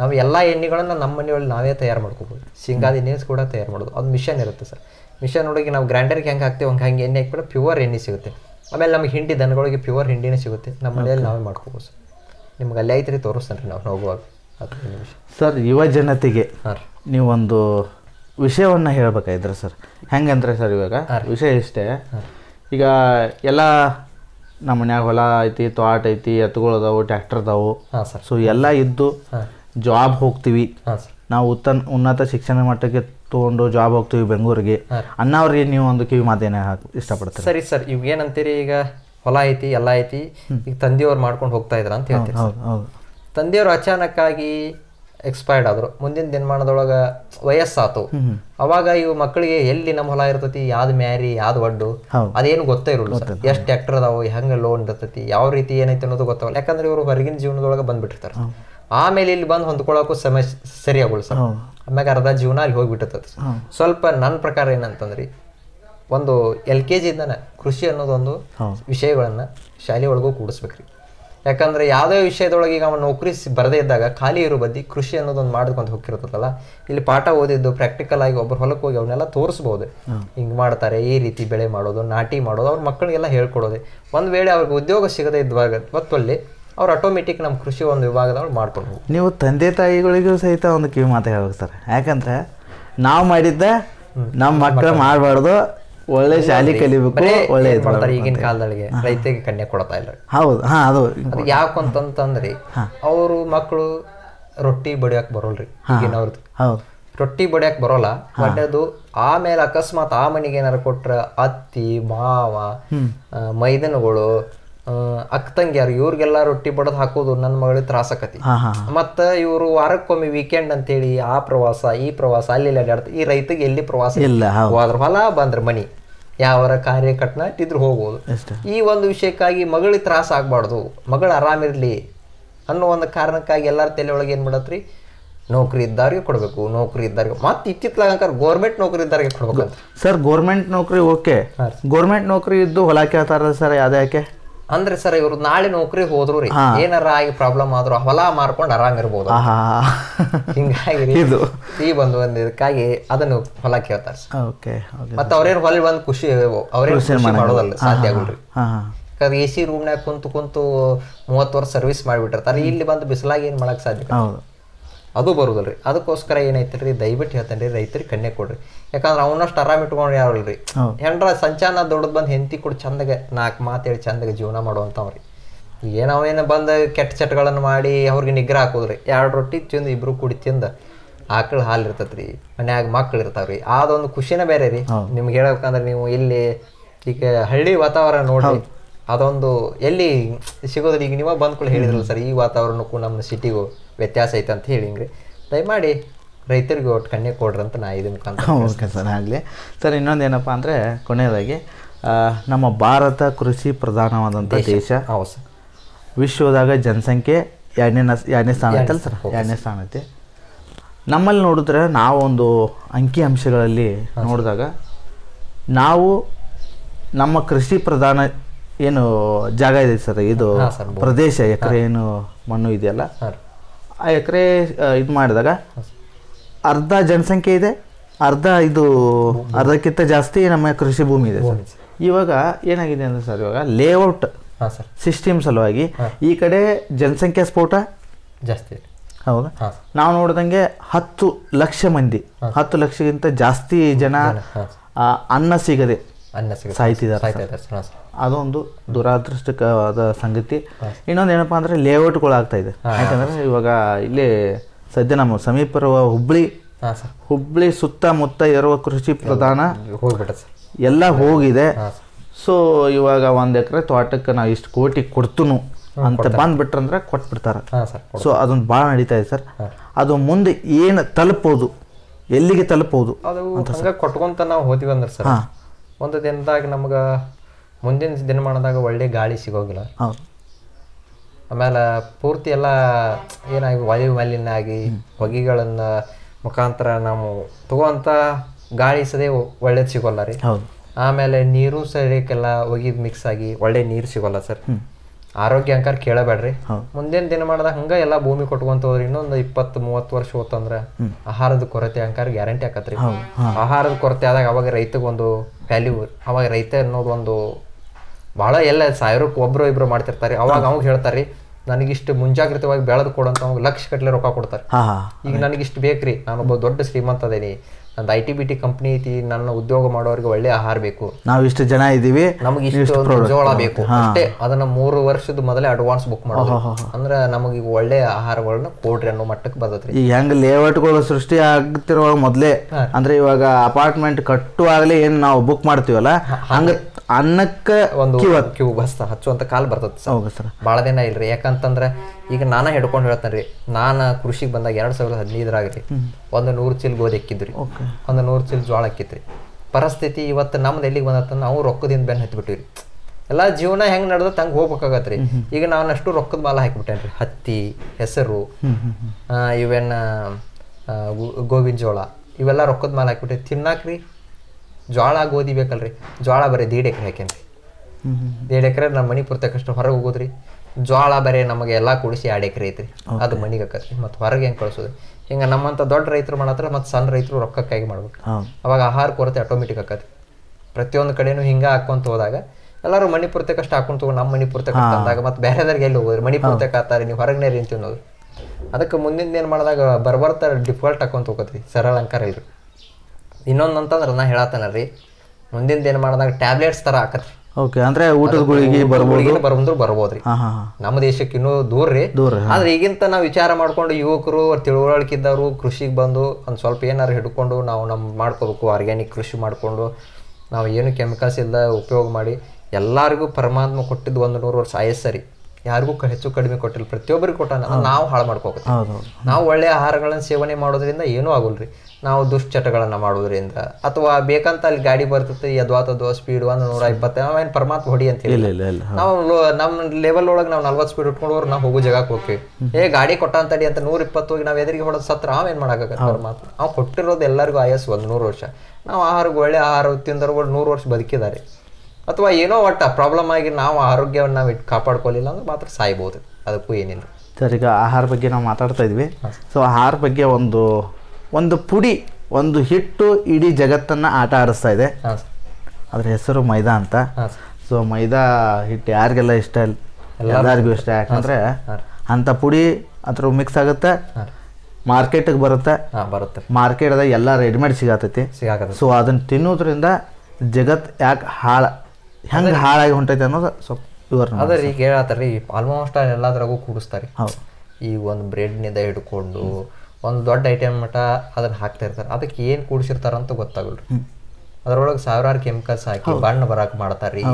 ನಾವು ಎಲ್ಲ ಎಣ್ಣೆಗಳನ್ನು ನಮ್ಮ ಮನೆಯೊಳಗೆ ನಾವೇ ತಯಾರು ಮಾಡ್ಕೋಬೋದು. ಶೇಂಗಾದ ಎಣ್ಣೆ ಕೂಡ ತಯಾರು ಮಾಡೋದು. ಅದು ಮಿಷನ್ ಇರುತ್ತೆ ಸರ್. ಮಿಷನ್ ಒಳಗೆ ನಾವು ಗ್ರ್ಯಾಂಡರ್ಗೆ ಹೆಂಗೆ ಹಾಕ್ತೇವೆ ಹಂಗೆ ಹಂಗೆ ಎಣ್ಣೆ ಹಾಕ್ಬಿಟ್ಟು ಪ್ಯೂರ್ ಎಣ್ಣೆ ಸಿಗುತ್ತೆ. ಆಮೇಲೆ ನಮಗೆ ಹಿಂಡಿ ದನಗಳಿಗೆ ಪ್ಯೂರ್ ಹಿಂಡಿನೇ ಸಿಗುತ್ತೆ. ನಮ್ಮ ಮನೆಯಲ್ಲಿ ನಾವೇ ಮಾಡ್ಕೋಬೋದು ಸರ್. ನಿಮ್ಗೆ ಅಲ್ಲೇ ಐತ್ರಿ ತೋರಿಸ್ತಾನೆ ರೀ ನಾವು ಹೋಗುವಾಗ. ನಿಮಿಷ. ಸರ್ ಯುವ ಜನತೆಗೆ ನೀವೊಂದು ವಿಷಯವನ್ನು ಹೇಳ್ಬೇಕಾಗಿದ್ರೆ ಸರ್? ಹೆಂಗಂದ್ರೆ ಸರ್ ಇವಾಗ ವಿಷಯ ಇಷ್ಟೇ. ಈಗ ಎಲ್ಲ ನಮ್ಮ ಮನ್ಯಾಗ ಹೊಲ ಐತಿ ತೋಟ ಐತಿ ಎತ್ತುಗಳದಾವು ಟ್ಯಾಕ್ಟರ್ ಅದಾವು. ಸೊ ಎಲ್ಲ ಇದ್ದು ಜಾಬ್ ಹೋಗ್ತೀವಿ. ನಾವು ಉತ್ತನ್ ಉನ್ನತ ಶಿಕ್ಷಣ ಮಟ್ಟಕ್ಕೆ ತೊಗೊಂಡು ಜಾಬ್ ಹೋಗ್ತೀವಿ ಬೆಂಗಳೂರಿಗೆ. ಅನ್ನವ್ರಿಗೆ ಅನ್ನೋರಿಗೆ ನೀವು ಒಂದು ಕಿವಿ ಮಾತೇನ ಇಷ್ಟಪಡ್ತೀರಿ? ಸರಿ ಸರ್ ಇವಾಗ ಏನಂತೀರಿ ಈಗ? ಹೊಲ ಐತಿ ಎಲ್ಲ ಐತಿ. ಈಗ ತಂದೆಯವ್ರು ಮಾಡ್ಕೊಂಡು ಹೋಗ್ತಾ ಇದ್ರ ಅಂತ ಹೇಳ್ತೀರಿ ಹೌದು ಹೌದು. ತಂದೆಯವರು ಅಚಾನಕ್ಕಾಗಿ ಎಕ್ಸ್ಪೈರ್ಡ್ ಆದ್ರು. ಮುಂದಿನ ದಿನಮಾನದೊಳಗೆ ವಯಸ್ಸಾತು. ಅವಾಗ ಇವು ಮಕ್ಕಳಿಗೆ ಎಲ್ಲಿ ನಮ್ಮ ಹೊಲ ಇರ್ತತಿ ಯಾವ್ದು ಮ್ಯಾರಿ ಯಾವ್ದು ಒಡ್ಡು ಅದೇನು ಗೊತ್ತೇ ಇರಲ್ಲ ಸರ್. ಎಷ್ಟು ಟ್ಯಾಕ್ಟರ್ ಅದಾವು ಹೆಂಗೆ ಲೋನ್ ಇರ್ತತಿ ಯಾವ ರೀತಿ ಏನೈತಿ ಅನ್ನೋದು ಗೊತ್ತಾಗಲ್ಲ. ಯಾಕಂದ್ರೆ ಇವರು ಹೊರಗಿನ ಜೀವನದೊಳಗೆ ಬಂದ್ಬಿಟ್ಟಿರ್ತಾರೆ ಆಮೇಲೆ ಇಲ್ಲಿ ಬಂದು ಹೊಂದ್ಕೊಳಕ್ಕೂ ಸಮಸ್ಯೆ ಸರಿ. ಆಗೋಲ್ಲ ಸರ್ ಆಮ್ಯಾಗ ಅರ್ಧ ಜೀವನ ಅಲ್ಲಿ ಹೋಗಿಬಿಟ್ಟಿರ್ತದೆ ಸ್ವಲ್ಪ ನನ್ನ ಪ್ರಕಾರ ಏನಂತಂದ್ರಿ ಒಂದು ಎಲ್ ಕೆ ಜಿ ಇಂದಾನೆ ಕೃಷಿ ಅನ್ನೋದೊಂದು ವಿಷಯಗಳನ್ನು ಶಾಲೆ ಒಳಗೂ ಕೂಡಿಸ್ಬೇಕ್ರಿ. ಯಾಕಂದ್ರೆ ಯಾವುದೇ ವಿಷಯದೊಳಗೆ ಈಗ ಅವನು ನೌಕರಿ ಬರದೇ ಇದ್ದಾಗ ಖಾಲಿ ಇರೋ ಬದ್ದಿ ಕೃಷಿ ಅನ್ನೋದೊಂದು ಮಾಡ್ಕೊಂಡು ಹೋಗಿರ್ತದಲ್ಲ ಇಲ್ಲಿ ಪಾಠ ಓದಿದ್ದು ಪ್ರಾಕ್ಟಿಕಲ್ ಆಗಿ ಒಬ್ಬರು ಹೊಲಕ್ಕೆ ಹೋಗಿ ಅವನ್ನೆಲ್ಲ ತೋರಿಸ್ಬೋದು. ಹಿಂಗೆ ಮಾಡ್ತಾರೆ ಈ ರೀತಿ ಬೆಳೆ ಮಾಡೋದು ನಾಟಿ ಮಾಡೋದು ಅವ್ರ ಮಕ್ಕಳಿಗೆಲ್ಲ ಹೇಳ್ಕೊಡೋದು. ಒಂದು ವೇಳೆ ಅವ್ರಿಗೆ ಉದ್ಯೋಗ ಸಿಗದೇ ಇದ್ದಾಗ ಹೊತ್ತಲ್ಲಿ ಅವ್ರು ಆಟೋಮೆಟಿಕ್ ನಮ್ಮ ಕೃಷಿ ಒಂದು ವಿಭಾಗದವ್ರು ಮಾಡ್ಕೊಂಡು ಹೋಗಿ ನೀವು ತಂದೆ ತಾಯಿಗಳಿಗೂ ಸಹಿತ ಒಂದು ಕಿವಿ ಮಾತು ಹೇಳ್ಬೇಕು ಸರ್. ಯಾಕಂದ್ರೆ ನಾವು ಮಾಡಿದ್ದ ನಮ್ಮ ಮಕ್ಕಳು ಮಾಡಬಾರ್ದು. ಒಳ್ಳೆ ಶಾಲೆ ಕಲಿಬೇಕು ಒಳ್ಳೆ ಮಾಡ್ತಾರೆ ಈಗಿನ ಅಂತ. ಕಾಲದೊಳಗೆ ರೈತರಿಗೆ ಕನ್ಯೆ ಕೊಡ್ತಾ ಇಲ್ಲ. ಹೌದು ಹಾ ಅದು ಯಾಕಂತಂತಂದ್ರಿ ಅವರು ಮಕ್ಕಳು ರೊಟ್ಟಿ ಬಡಿಯಕ್ ಬರೋಲ್ರಿ ಈಗಿನವ್ರದ್ದು. ಹೌದು. ರೊಟ್ಟಿ ಬಡಿಯಕ್ ಬರೋಲ್ಲ ಒಟ್ಟದು ಆಮೇಲೆ ಅಕಸ್ಮಾತ್ ಆ ಮನೆಗೆ ಏನಾರು ಕೊಟ್ರ ಅತ್ತಿ ಮಾವ ಮೈದನಗಳು ಅಕ್ಕ ತಂಗಿಯಾರು ಇವ್ರಿಗೆಲ್ಲ ರೊಟ್ಟಿ ಬಡದ್ ಹಾಕೋದು ನನ್ನ ಮಗಳಿಗೆ ತ್ರಾಸಕತಿ ಆಕತಿ. ಮತ್ತ ಇವರು ವಾರಕ್ಕೊಮ್ಮೆ ವೀಕೆಂಡ್ ಅಂತೇಳಿ ಆ ಪ್ರವಾಸ ಈ ಪ್ರವಾಸ ಅಲ್ಲಿ ಅಡ್ಡಾಡ್ತ ಈ ರೈತಗೆ ಎಲ್ಲಿ ಪ್ರವಾಸ ಇಲ್ಲ ಹೌದು. ಹೋದ್ರ ಹೊಲ ಬಂದ್ರ ಮನಿ. ಯಾವರ ಕಾರ್ಯ ಕಟ್ನ ಇಟ್ಟಿದ್ರು ಹೋಗ್ಬೋದು ಈ ಒಂದು ವಿಷಯಕ್ಕಾಗಿ ಮಗಳಿಗೆ ತ್ರಾಸ ಆಗಬಾರ್ದು. ಮಗಳು ಆರಾಮಿರಲಿ ಅನ್ನೋ ಒಂದು ಕಾರಣಕ್ಕಾಗಿ ಎಲ್ಲರ ತಲೆ ಒಳಗೆ ಏನು ಮಾಡತ್ರಿ? ನೌಕರಿ ಇದ್ದವ್ರಿಗೆ ಕೊಡಬೇಕು ನೌಕರಿ ಇದ್ದವ್ರಿಗೆ. ಮತ್ತೆ ಇತ್ತಿತ್ತಲಾಗ ಗೋರ್ಮೆಂಟ್ ನೌಕರಿ ಇದ್ದವ್ರಿಗೆ ಕೊಡಬೇಕು ಅಂತ ಸರ್ ಗೋರ್ಮೆಂಟ್ ನೌಕರಿ ಓಕೆ ಗೌರ್ಮೆಂಟ್ ಗೋರ್ಮೆಂಟ್ ನೌಕರಿ ಇದ್ದು ಹೊಲ ಕೇಳ್ತಾರ ಸರ್ ಯಾವ್ದು ಯಾಕೆ? ಅಂದ್ರೆ ಸರ್ ಇವ್ರು ನಾಳೆ ನೌಕರಿ ಹೋದ್ರು ರೀ. ಏನಾರ ಆಗಿ ಪ್ರಾಬ್ಲಮ್ ಆದ್ರು ಹೊಲ ಮಾರ್ಕೊಂಡು ಆರಾಮ್ ಇರ್ಬೋದು. ಹಿಂಗಾಗಿ ಇದು. ಈ ಬಂದು ಒಂದು ಇದಕ್ಕಾಗಿ ಅದನ್ನು ಹೊಲ ಕೇಳ್ತಾರೆ ಮತ್ತೆ ಅವ್ರೇನು ಹೊಲ ಬಂದು ಖುಷಿ ಅವ್ರೇನು ಖುಷಿ ಮಾಡೋದಲ್ಲ ಸಾಧ್ಯ ಆಗುಲ್ರಿ. ಯಾಕಂದ್ರೆ ಎ ಸಿ ರೂಮ್ನಾಗ ಕುಂತು ಕುಂತು ಮೂವತ್ತು ವರ್ಷ ಸರ್ವಿಸ್ ಮಾಡಿಬಿಟ್ಟಿರ್ತಾರೆ. ಇಲ್ಲಿ ಬಂದು ಬಿಸಿಲಾಗಿ ಏನು ಮಾಡಕ್ ಸಾಧ್ಯ? ಅದು ಬರುದಲ್ರಿ. ಅದಕ್ಕೋಸ್ಕರ ಏನೈತೆ ರೀ ದಯವಿಟ್ಟು ಹೇಳ್ತೇನೆ ರೀ ರೈತರಿಗೆ ಕಣ್ಣೆ ಕೊಡ್ರಿ. ಯಾಕಂದ್ರೆ ಅವನಷ್ಟು ಆರಾಮ್ ಇಟ್ಕೊಂಡು ಯಾರಲ್ರಿ. ಹೆಂಡ್ರ ಸಂಚಾನ ದೊಡ್ಡದು ಬಂದು ಹೆಂಡತಿ ಕೊಡು ಚಂದಗೆ ನಾಲ್ಕು ಮಾತೇಳಿ ಚಂದಗೆ ಜೀವನ ಮಾಡುವಂಥವ್ರಿ. ಏನು ಅವೇನು ಬಂದು ಕೆಟ್ಟ ಚಟಗಳನ್ನು ಮಾಡಿ ಅವ್ರಿಗೆ ನಿಗ್ರಹ ಹಾಕೋದ್ರಿ. ಎರಡು ರೊಟ್ಟಿ ತಿಂದು ಇಬ್ರು ಕುಡಿ ತಿಂದು ಆಕಳ ಹಾಲು ಇರ್ತೈತ್ರಿ ಮನ್ಯಾಗ ಮಕ್ಳು ಇರ್ತಾವ್ರಿ. ಅದೊಂದು ಖುಷಿನೇ ಬೇರೆ ರೀ ನಿಮ್ಗೆ ಹೇಳ್ಬೇಕಂದ್ರೆ ನೀವು ಇಲ್ಲಿ ಈಗ ಹಳ್ಳಿ ವಾತಾವರಣ ನೋಡ್ರಿ. ಅದೊಂದು ಎಲ್ಲಿ ಸಿಗೋದಿಲ್ಲ ಈಗ ನೀವು ಬಂದ್ ಕೂಡ ಹೇಳಿದ್ರಲ್ಲ ಸರ್ ಈ ವಾತಾವರಣಕ್ಕೂ ನಮ್ಮ ಸಿಟಿಗೂ ವ್ಯತ್ಯಾಸ ಐತೆ ಅಂತ ಹೇಳಿಂಗ್ರಿ ದಯಮಾಡಿ ರೈತರಿಗೆ ಒಟ್ಟು ಕಣ್ಣೆ ಕೊಡ್ರಿ ಅಂತ ನಾ ಇದು ಮುಖಾಂತರ ಓಕೆ ಸರ್ ಆಗಲಿ. ಸರ್ ಇನ್ನೊಂದು ಏನಪ್ಪ ಅಂದರೆ ಕೊನೆಯದಾಗಿ ನಮ್ಮ ಭಾರತ ಕೃಷಿ ಪ್ರಧಾನವಾದಂಥ ದೇಶ. ಹೌದು ಸರ್. ವಿಶ್ವದಾಗ ಜನಸಂಖ್ಯೆ ಎರಡನೇ ನ ಎರಡನೇ ಸ್ಥಾನ ಐತಲ್ಲ ಸರ್? ಎರಡನೇ ಸ್ಥಾನ ಐತೆ ನಮ್ಮಲ್ಲಿ ನೋಡಿದ್ರೆ ನಾವೊಂದು ಅಂಕಿ ಅಂಶಗಳಲ್ಲಿ ನೋಡಿದಾಗ ನಾವು ನಮ್ಮ ಕೃಷಿ ಪ್ರಧಾನ ಏನು ಜಾಗ ಇದೆ ಸರ್ ಇದು ಪ್ರದೇಶ ಎಕರೆ ಏನು ಮಣ್ಣು ಇದೆಯಲ್ಲ? ಆ ಎಕರೆ ಇದು ಮಾಡಿದಾಗ ಅರ್ಧ ಜನಸಂಖ್ಯೆ ಇದೆ ಅರ್ಧ ಇದು ಅರ್ಧಕ್ಕಿಂತ ಜಾಸ್ತಿ ನಮ್ಮ ಕೃಷಿ ಭೂಮಿ ಇದೆ ಸರ್. ಇವಾಗ ಏನಾಗಿದೆ ಅಂದ್ರೆ ಸರ್ ಇವಾಗ ಲೇಔಟ್ ಸಿಸ್ಟಮ್ ಸಲುವಾಗಿ ಈ ಕಡೆ ಜನಸಂಖ್ಯಾ ಸ್ಫೋಟ? ಜಾಸ್ತಿ ಹೌದಾ? ನಾವು ನೋಡ್ದಂಗೆ ಹತ್ತು ಲಕ್ಷ ಮಂದಿ ಹತ್ತು ಲಕ್ಷಕ್ಕಿಂತ ಜಾಸ್ತಿ ಜನ ಅನ್ನ ಸಿಗದೆ ಸಾಯ್ತಿದ್ದಾರೆ ಸರ್ ಅದೊಂದು ದುರಾದೃಷ್ಟಕವಾದ ಸಂಗತಿ. ಇನ್ನೊಂದು ಏನಪ್ಪಾ ಅಂದ್ರೆ ಲೇಔಟ್ಗಳು ಆಗ್ತಾ ಇದೆ. ಯಾಕಂದ್ರೆ ಇವಾಗ ಇಲ್ಲಿ ಸದ್ಯ ನಮ್ಮ ಸಮೀಪರುವ ಹುಬ್ಳಿ ಹಾಂ ಸರ್. ಹುಬ್ಳಿ ಸುತ್ತಮುತ್ತ ಇರುವ ಕೃಷಿ ಪ್ರಧಾನ ಎಲ್ಲ ಹೋಗಿದೆ. ಸೊ ಇವಾಗ ಒಂದು ಎಕರೆ ತೋಟಕ್ಕೆ ನಾವು ಇಷ್ಟು ಕೋಟಿ ಕೊಡ್ತುನು ಅಂತ ಬಂದ್ಬಿಟ್ರಂದ್ರೆ ಕೊಟ್ಬಿಡ್ತಾರೆ. ಸೊ ಅದೊಂದು ಭಾಳ ನಡೀತಾ ಇದೆ ಸರ್. ಅದು ಮುಂದೆ ಏನು ತಲುಪೋದು? ಎಲ್ಲಿಗೆ ತಲುಪೋದು? ಕೊಟ್ಕೊಂತ ನಾವು ಹೋದಿವಂದ್ರೆ ಅಂದ್ರೆ ಸರ್ ಒಂದು ದಿನದಾಗ ನಮ್ಗೆ ಮುಂದಿನ ದಿನಮಾನದಾಗ ಒಳ್ಳೆ ಗಾಳಿ ಸಿಗೋಗಿಲ್ಲ. ಹೌದು. ಆಮೇಲೆ ಪೂರ್ತಿ ಎಲ್ಲ ಏನಾಗಿ ವಾಯು ಮಾಲಿನ್ಯ ಆಗಿ ಹೊಗೆಗಳನ್ನು ಮುಖಾಂತರ ನಾವು ತಗೋಂಥ ಗಾಳಿ ಸದೇ ಒಳ್ಳೇದು ಸಿಗೋಲ್ಲ ರೀ. ಆಮೇಲೆ ನೀರು ಸರಿಯಕ್ಕೆಲ್ಲ ಒಗಿದ್ ಮಿಕ್ಸ್ ಆಗಿ ಒಳ್ಳೆ ನೀರು ಸಿಗೋಲ್ಲ ಸರ್. ಆರೋಗ್ಯ ಅಂಕಾರ ಕೇಳಬೇಡ್ರಿ. ಮುಂದಿನ ದಿನ ಮಾಡಿದಾಗ ಹಂಗ ಎಲ್ಲ ಭೂಮಿ ಕೊಟ್ಕೊಂತ ಹೋದ್ರಿ ಇನ್ನೊಂದು ಇಪ್ಪತ್ತು ಮೂವತ್ತು ವರ್ಷ ಹೋತಂದ್ರ ಆಹಾರದ ಕೊರತೆ ಅಂಕಾರ ಗ್ಯಾರಂಟಿ ಆಕತ್ರಿ. ಆಹಾರದ ಕೊರತೆ ಆದಾಗ ಅವಾಗ ರೈತಗೊಂದು ವ್ಯಾಲ್ಯೂ ಅವಾಗ ರೈತ ಅನ್ನೋದು ಒಂದು ಭಾಳ ಎಲ್ಲ ಸಾವಿರಕ್ಕೆ ಒಬ್ಬರು ಇಬ್ಬರು ಮಾಡ್ತಿರ್ತಾರೆ. ಅವಾಗ ಅವಾಗ ಹೇಳ್ತಾರೆ ನನಗಿಷ್ಟು ಮುಂಜಾಗ್ರತವಾಗಿ ಬೆಳೆದು ಕೊಡಂತ ಅವ್ನಿಗೆ ಲಕ್ಷ ಕಟ್ಲೆ ರೊಕ್ಕ ಕೊಡ್ತಾರೆ. ಈಗ ನನಗಿಷ್ಟು ಬೇಕ್ರಿ ನಾನೊಬ್ಬ ದೊಡ್ಡ ಶ್ರೀಮಂತ ಅದೇನಿ. ನಂದು I T B T company ಐತಿ ನನ್ನ ಉದ್ಯೋಗ ಮಾಡೋರಿಗೆ ಒಳ್ಳೆ ಆಹಾರ ಬೇಕು. ನಾವು ಇಷ್ಟು ಜನ ಇದ್ದೀವಿ ನಮಗೆ ಇಷ್ಟು ಒಂದು ಜೋಳ ಬೇಕು. ಅಷ್ಟೇ ಅದನ್ನ ಮೂರು ವರ್ಷದ ಮೊದಲೇ ಅಡ್ವಾನ್ಸ್ ಬುಕ್ ಮಾಡೋದು. ಅಂದ್ರೆ ನಮಗೆ ಒಳ್ಳೆ ಆಹಾರಗಳನ್ನ ಕೊಡ್ರಿ ಅನ್ನೋ ಮಟ್ಟಕ್ಕೆ ಬರ್ತೈತಿ ಈಗ ಹೆಂಗ್ ಲೇಔಟ್ಗಳು ಸೃಷ್ಟಿ ಆಗ್ತಿರುವಾಗ ಮೊದಲೇ ಅಂದ್ರೆ ಇವಾಗ ಅಪಾರ್ಟ್ಮೆಂಟ್ ಕಟ್ಟುವಾಗಲೇ ಏನು ನಾವು ಬುಕ್ ಮಾಡ್ತೀವಲ್ಲ ಹಂಗ ಅನ್ನಕ್ಕೆ ಒಂದು ಕ್ಯೂ ಬಸ್ ಹಚ್ಚುವಂತ ಕಾಲ್ ಬರ್ತದೆ ಸರ್. ಭಾಳ ದಿನ ಇಲ್ರಿ. ಯಾಕಂತಂದ್ರೆ ಈಗ ನಾನ ಹಿಡ್ಕೊಂಡು ಹೇಳ್ತೇನೆ ರೀ ನಾನು ಕೃಷಿಗೆ ಬಂದಾಗ ಎರಡು ಸಾವಿರದ ಹದಿನೈದರಾಗ ರೀ ಒಂದು ನೂರು ಚೀಲ ಗೋಧಿ ಹಾಕಿದ್ರಿ ಒಂದು ನೂರು ಚೀಲ ಜೋಳ ಹಾಕಿತ್ರಿ ಪರಿಸ್ಥಿತಿ ಇವತ್ತು ನಮ್ದು ಎಲ್ಲಿಗೆ ಬಂದತ್ತ ನಾವು ರೊಕ್ಕದಿಂದ ಬೆನ್ನು ಹತ್ಬಿಟ್ಟಿವಿ ಎಲ್ಲ ಜೀವನ ಹೆಂಗ್ ತಂಗೆ ಹೋಗ್ಬೇಕಾಗತ್ತೆ ರೀ. ಈಗ ನಾನು ಅಷ್ಟು ರೊಕ್ಕದ ಮಾಲ ಹಾಕಿಬಿಟ್ಟೇನ್ರಿ ಹತ್ತಿ ಹೆಸರು ಇವೇನ ಗೋವಿನ ಜೋಳ ಇವೆಲ್ಲ ರೊಕ್ಕದ ಮಾಲ ಹಾಕಿಬಿಟ್ಟೆ ತಿನ್ನಾಕ್ರಿ ಜೋಳ ಗೋಧಿ ಬೇಕಲ್ರಿ. ಜೋಳ ಬರೀ ದೀಡ್ ಎಕರೆ ಹಾಕೇನ್ರಿ ದೇಡ್ ಎಕರೆ ನಮ್ಮ ಮನೆ ಪೂರ್ತಿ ಕಷ್ಟ ಹೊರಗೆ ಹೋಗೋದ್ರಿ ಜೋಳ ಬರೀ ನಮಗೆ ಎಲ್ಲ ಕೂಡಿಸಿ ಎರಡು ಎಕರೆ ಐತ್ರಿ. ಅದು ಮನಿಗೆ ಹಾಕತ್ರಿ. ಮತ್ತು ಹೊರಗೆ ಹೆಂಗೆ ಕಳ್ಸೋದು ಹಿಂಗೆ ನಮ್ಮಂಥ ದೊಡ್ಡ ರೈತರು ಮಾಡತ್ರ ಮತ್ತು ಸಣ್ಣ ರೈತರು ರೊಕ್ಕಕ್ಕಾಗಿ ಮಾಡ್ಬೇಕು. ಅವಾಗ ಆಹಾರ ಕೊರತೆ ಆಟೋಮೆಟಿಕ್ ಆಕತಿ ಪ್ರತಿಯೊಂದು ಕಡೆನೂ ಹಿಂಗೆ ಹಾಕೊಂತ ಹೋದಾಗ ಎಲ್ಲರೂ ಮನಿ ಕಷ್ಟ ಹಾಕೊಂತ ಹೋಗಿ ನಮ್ಮ ಮನಿ ಪೂರ್ತಕ್ಕಷ್ಟು ಅಂದಾಗ ಮತ್ತು ಬೇರೆದವ್ರಿಗೆ ಎಲ್ಲಿ ಹೋಗೋದ್ರಿ? ಮನಿ ಪೂರ್ತಕ ಆತಾರೆ ನೀವು ಹೊರಗನೆ ರೀ ತಿನ್ನೋದು? ಅದಕ್ಕೆ ಮುಂದಿನ ಏನು ಮಾಡಿದಾಗ ಬರ್ಬರ್ತ ಡಿಫಾಲ್ಟ್ ಹಾಕೊಂತ ಹೋಗತ್ರಿ ಸರಳ ಅಂಕಾರ ಇಲ್ರಿ. ಇನ್ನೊಂದು ಅಂತಂದ್ರೆ ನಾ ಹೇಳತ್ತೇನಲ್ರಿ ಮುಂದಿನ ಏನು ಮಾಡಿದಾಗ ಟ್ಯಾಬ್ಲೆಟ್ಸ್ ಥರ ಹಾಕತ್ರಿ. ಓಕೆ ಅಂದ್ರೆ ಊಟದ ಗುಳಿಗೆ ಬರ್ಬೋದು. ಬರ್ಬಂದ್ರು ನಮ್ಮ ದೇಶಕ್ಕೆ ಇನ್ನೂ ದೂರ ರೀ. ದೂರ ಆದ್ರೆ ಈಗಿಂತ ನಾವು ವಿಚಾರ ಮಾಡ್ಕೊಂಡು ಯುವಕರು ತಿಳುವಳಿಕಿದ್ದವರು ಕೃಷಿಗೆ ಬಂದು ಒಂದು ಸ್ವಲ್ಪ ಏನಾರು ಹಿಡ್ಕೊಂಡು ನಾವು ನಮ್ಮ ಮಾಡ್ಕೋಬೇಕು ಆರ್ಗ್ಯಾನಿಕ್ ಕೃಷಿ ಮಾಡಿಕೊಂಡು ನಾವು ಏನು ಕೆಮಿಕಲ್ಸ್ ಇಲ್ಲ ಉಪಯೋಗ ಮಾಡಿ ಎಲ್ಲರಿಗೂ ಪರಮಾತ್ಮ ಕೊಟ್ಟಿದ್ದು ಒಂದು ನೂರು ವರ್ಷ ಆಯಸ್ ಸರಿ ಯಾರಿಗೂ ಕ- ಹೆಚ್ಚು ಕಡಿಮೆ ಕೊಟ್ಟಿಲ್ಲ. ಪ್ರತಿಯೊಬ್ಬರಿಗೂ ಕೊಟ್ಟಾನ ನಾವು ಹಾಳು ಮಾಡ್ಕೋಬೇಕು. ನಾವು ಒಳ್ಳೆಯ ಆಹಾರಗಳನ್ನು ಸೇವನೆ ಮಾಡೋದ್ರಿಂದ ಏನೂ ಆಗೋಲ್ರಿ. ನಾವು ದುಶ್ಚಟಗಳನ್ನು ಮಾಡೋದ್ರಿಂದ ಅಥವಾ ಬೇಕಂತ ಅಲ್ಲಿ ಗಾಡಿ ಬರ್ತೈತಿ ಯದ್ವಾತ ದೋ ಸ್ಪೀಡ್ ಒಂದು ನೂರ ಇಪ್ಪತ್ತು ನಾವೇನು ಪರಮಾತ್ಮ ಹೊಡಿ ಅಂತ ಇಲ್ಲ ನಾವು ನಮ್ಮ ಲೆವೆಲ್ ಒಳಗೆ ನಾವು ನಲ್ವತ್ತು ಸ್ಪೀಡ್ ಇಟ್ಕೊಂಡು ಹೋದ್ರೆ ನಾವು ಹೋಗೋ ಜಾಗಕ್ಕೆ ಹೋಗ್ತೀವಿ. ಏ ಗಾಡಿ ಕೊಟ್ಟ ಅಂತ ನೂರ ಇಪ್ಪತ್ತು ಹೋಗಿ ನಾವು ಎದುರಿಗೆ ಹೊಡೆದು ಸತ್ರ ಏನು ಮಾಡೋಕ್ಕಾಗತ್ತೆ ಪರಮಾತ್ಮ? ನಾವು ಕೊಟ್ಟಿರೋದು ಎಲ್ಲರಿಗೂ ಆಯಸ್ ಒಂದು ನೂರು ವರ್ಷ. ನಾವು ಆಹಾರಕ್ಕೆ ಒಳ್ಳೆ ಆಹಾರ ತಿಂದವ್ರುಗಳು ನೂರು ವರ್ಷ ಬದುಕಿದ್ದಾರೆ ಅಥವಾ ಏನೋ ಒಟ್ಟು ಪ್ರಾಬ್ಲಮ್ ಆಗಿ ನಾವು ಆರೋಗ್ಯವನ್ನು ನಾವು ಇಟ್ಟು ಕಾಪಾಡ್ಕೊಳ್ಳಿಲ್ಲ ಅಂದ್ರೆ ಮಾತ್ರ ಸಾಯ್ಬೋದು. ಅದಕ್ಕೂ ಏನಿಲ್ಲ. ಸರ್ ಈಗ ಆಹಾರ ಬಗ್ಗೆ ನಾವು ಮಾತಾಡ್ತಾ ಇದ್ವಿ. ಸೊ ಆಹಾರ ಬಗ್ಗೆ ಒಂದು ಒಂದು ಪುಡಿ ಒಂದು ಹಿಟ್ಟು ಇಡೀ ಜಗತ್ತನ್ನು ಆಟ ಆಡಿಸ್ತಾ ಇದೆ. ಅದ್ರ ಹೆಸರು ಮೈದಾ ಅಂತ. ಸೊ ಮೈದಾ ಹಿಟ್ಟು ಯಾರಿಗೆಲ್ಲ ಇಷ್ಟ ಇಲ್ಲ ಎಲ್ಲರಿಗೂ ಇಷ್ಟ. ಯಾಕಂದ್ರೆ ಅಂಥ ಪುಡಿ ಅದ್ರ ಮಿಕ್ಸ್ ಆಗುತ್ತೆ. ಮಾರ್ಕೆಟ್ಗೆ ಬರುತ್ತೆ. ಬರುತ್ತೆ. ಮಾರ್ಕೆಟ್ದಾಗ ಎಲ್ಲ ರೆಡಿಮೇಡ್ ಸಿಗತೈತಿ. ಸೊ ಅದನ್ನ ತಿನ್ನೋದ್ರಿಂದ ಜಗತ್ ಯಾಕೆ ಹಾಳ? ಹೆಂಗೆ ಹಾಳಾಗಿ ಹೊಂಟೈತೆ ಅನ್ನೋದು ಸ್ವಲ್ಪ ವಿವರಣೆ ಅದೇ ರೀ ಈಗ ಹೇಳತ್ತಾರ ರೀ ಆಲ್ಮೋಸ್ಟ್ ಎಲ್ಲದ್ರಾಗೂ ಕೂಡಿಸ್ತಾರೆ ಹೌದು. ಈ ಒಂದು ಬ್ರೆಡ್ನಿಂದ ಹಿಡ್ಕೊಂಡು ಒಂದು ದೊಡ್ಡ ಐಟಮ್ ಮಟ ಅದನ್ನ ಹಾಕ್ತಾ ಇರ್ತಾರೆ. ಅದಕ್ಕೆ ಏನು ಕೂಡಿಸಿರ್ತಾರಂತ ಗೊತ್ತಾಗಲ್ರಿ. ಅದ್ರೊಳಗೆ ಸಾವಿರಾರು ಕೆಮಿಕಲ್ಸ್ ಹಾಕಿ ಬಣ್ಣ ಬರಾಕ್ ಮಾಡ್ತಾರ್ರಿ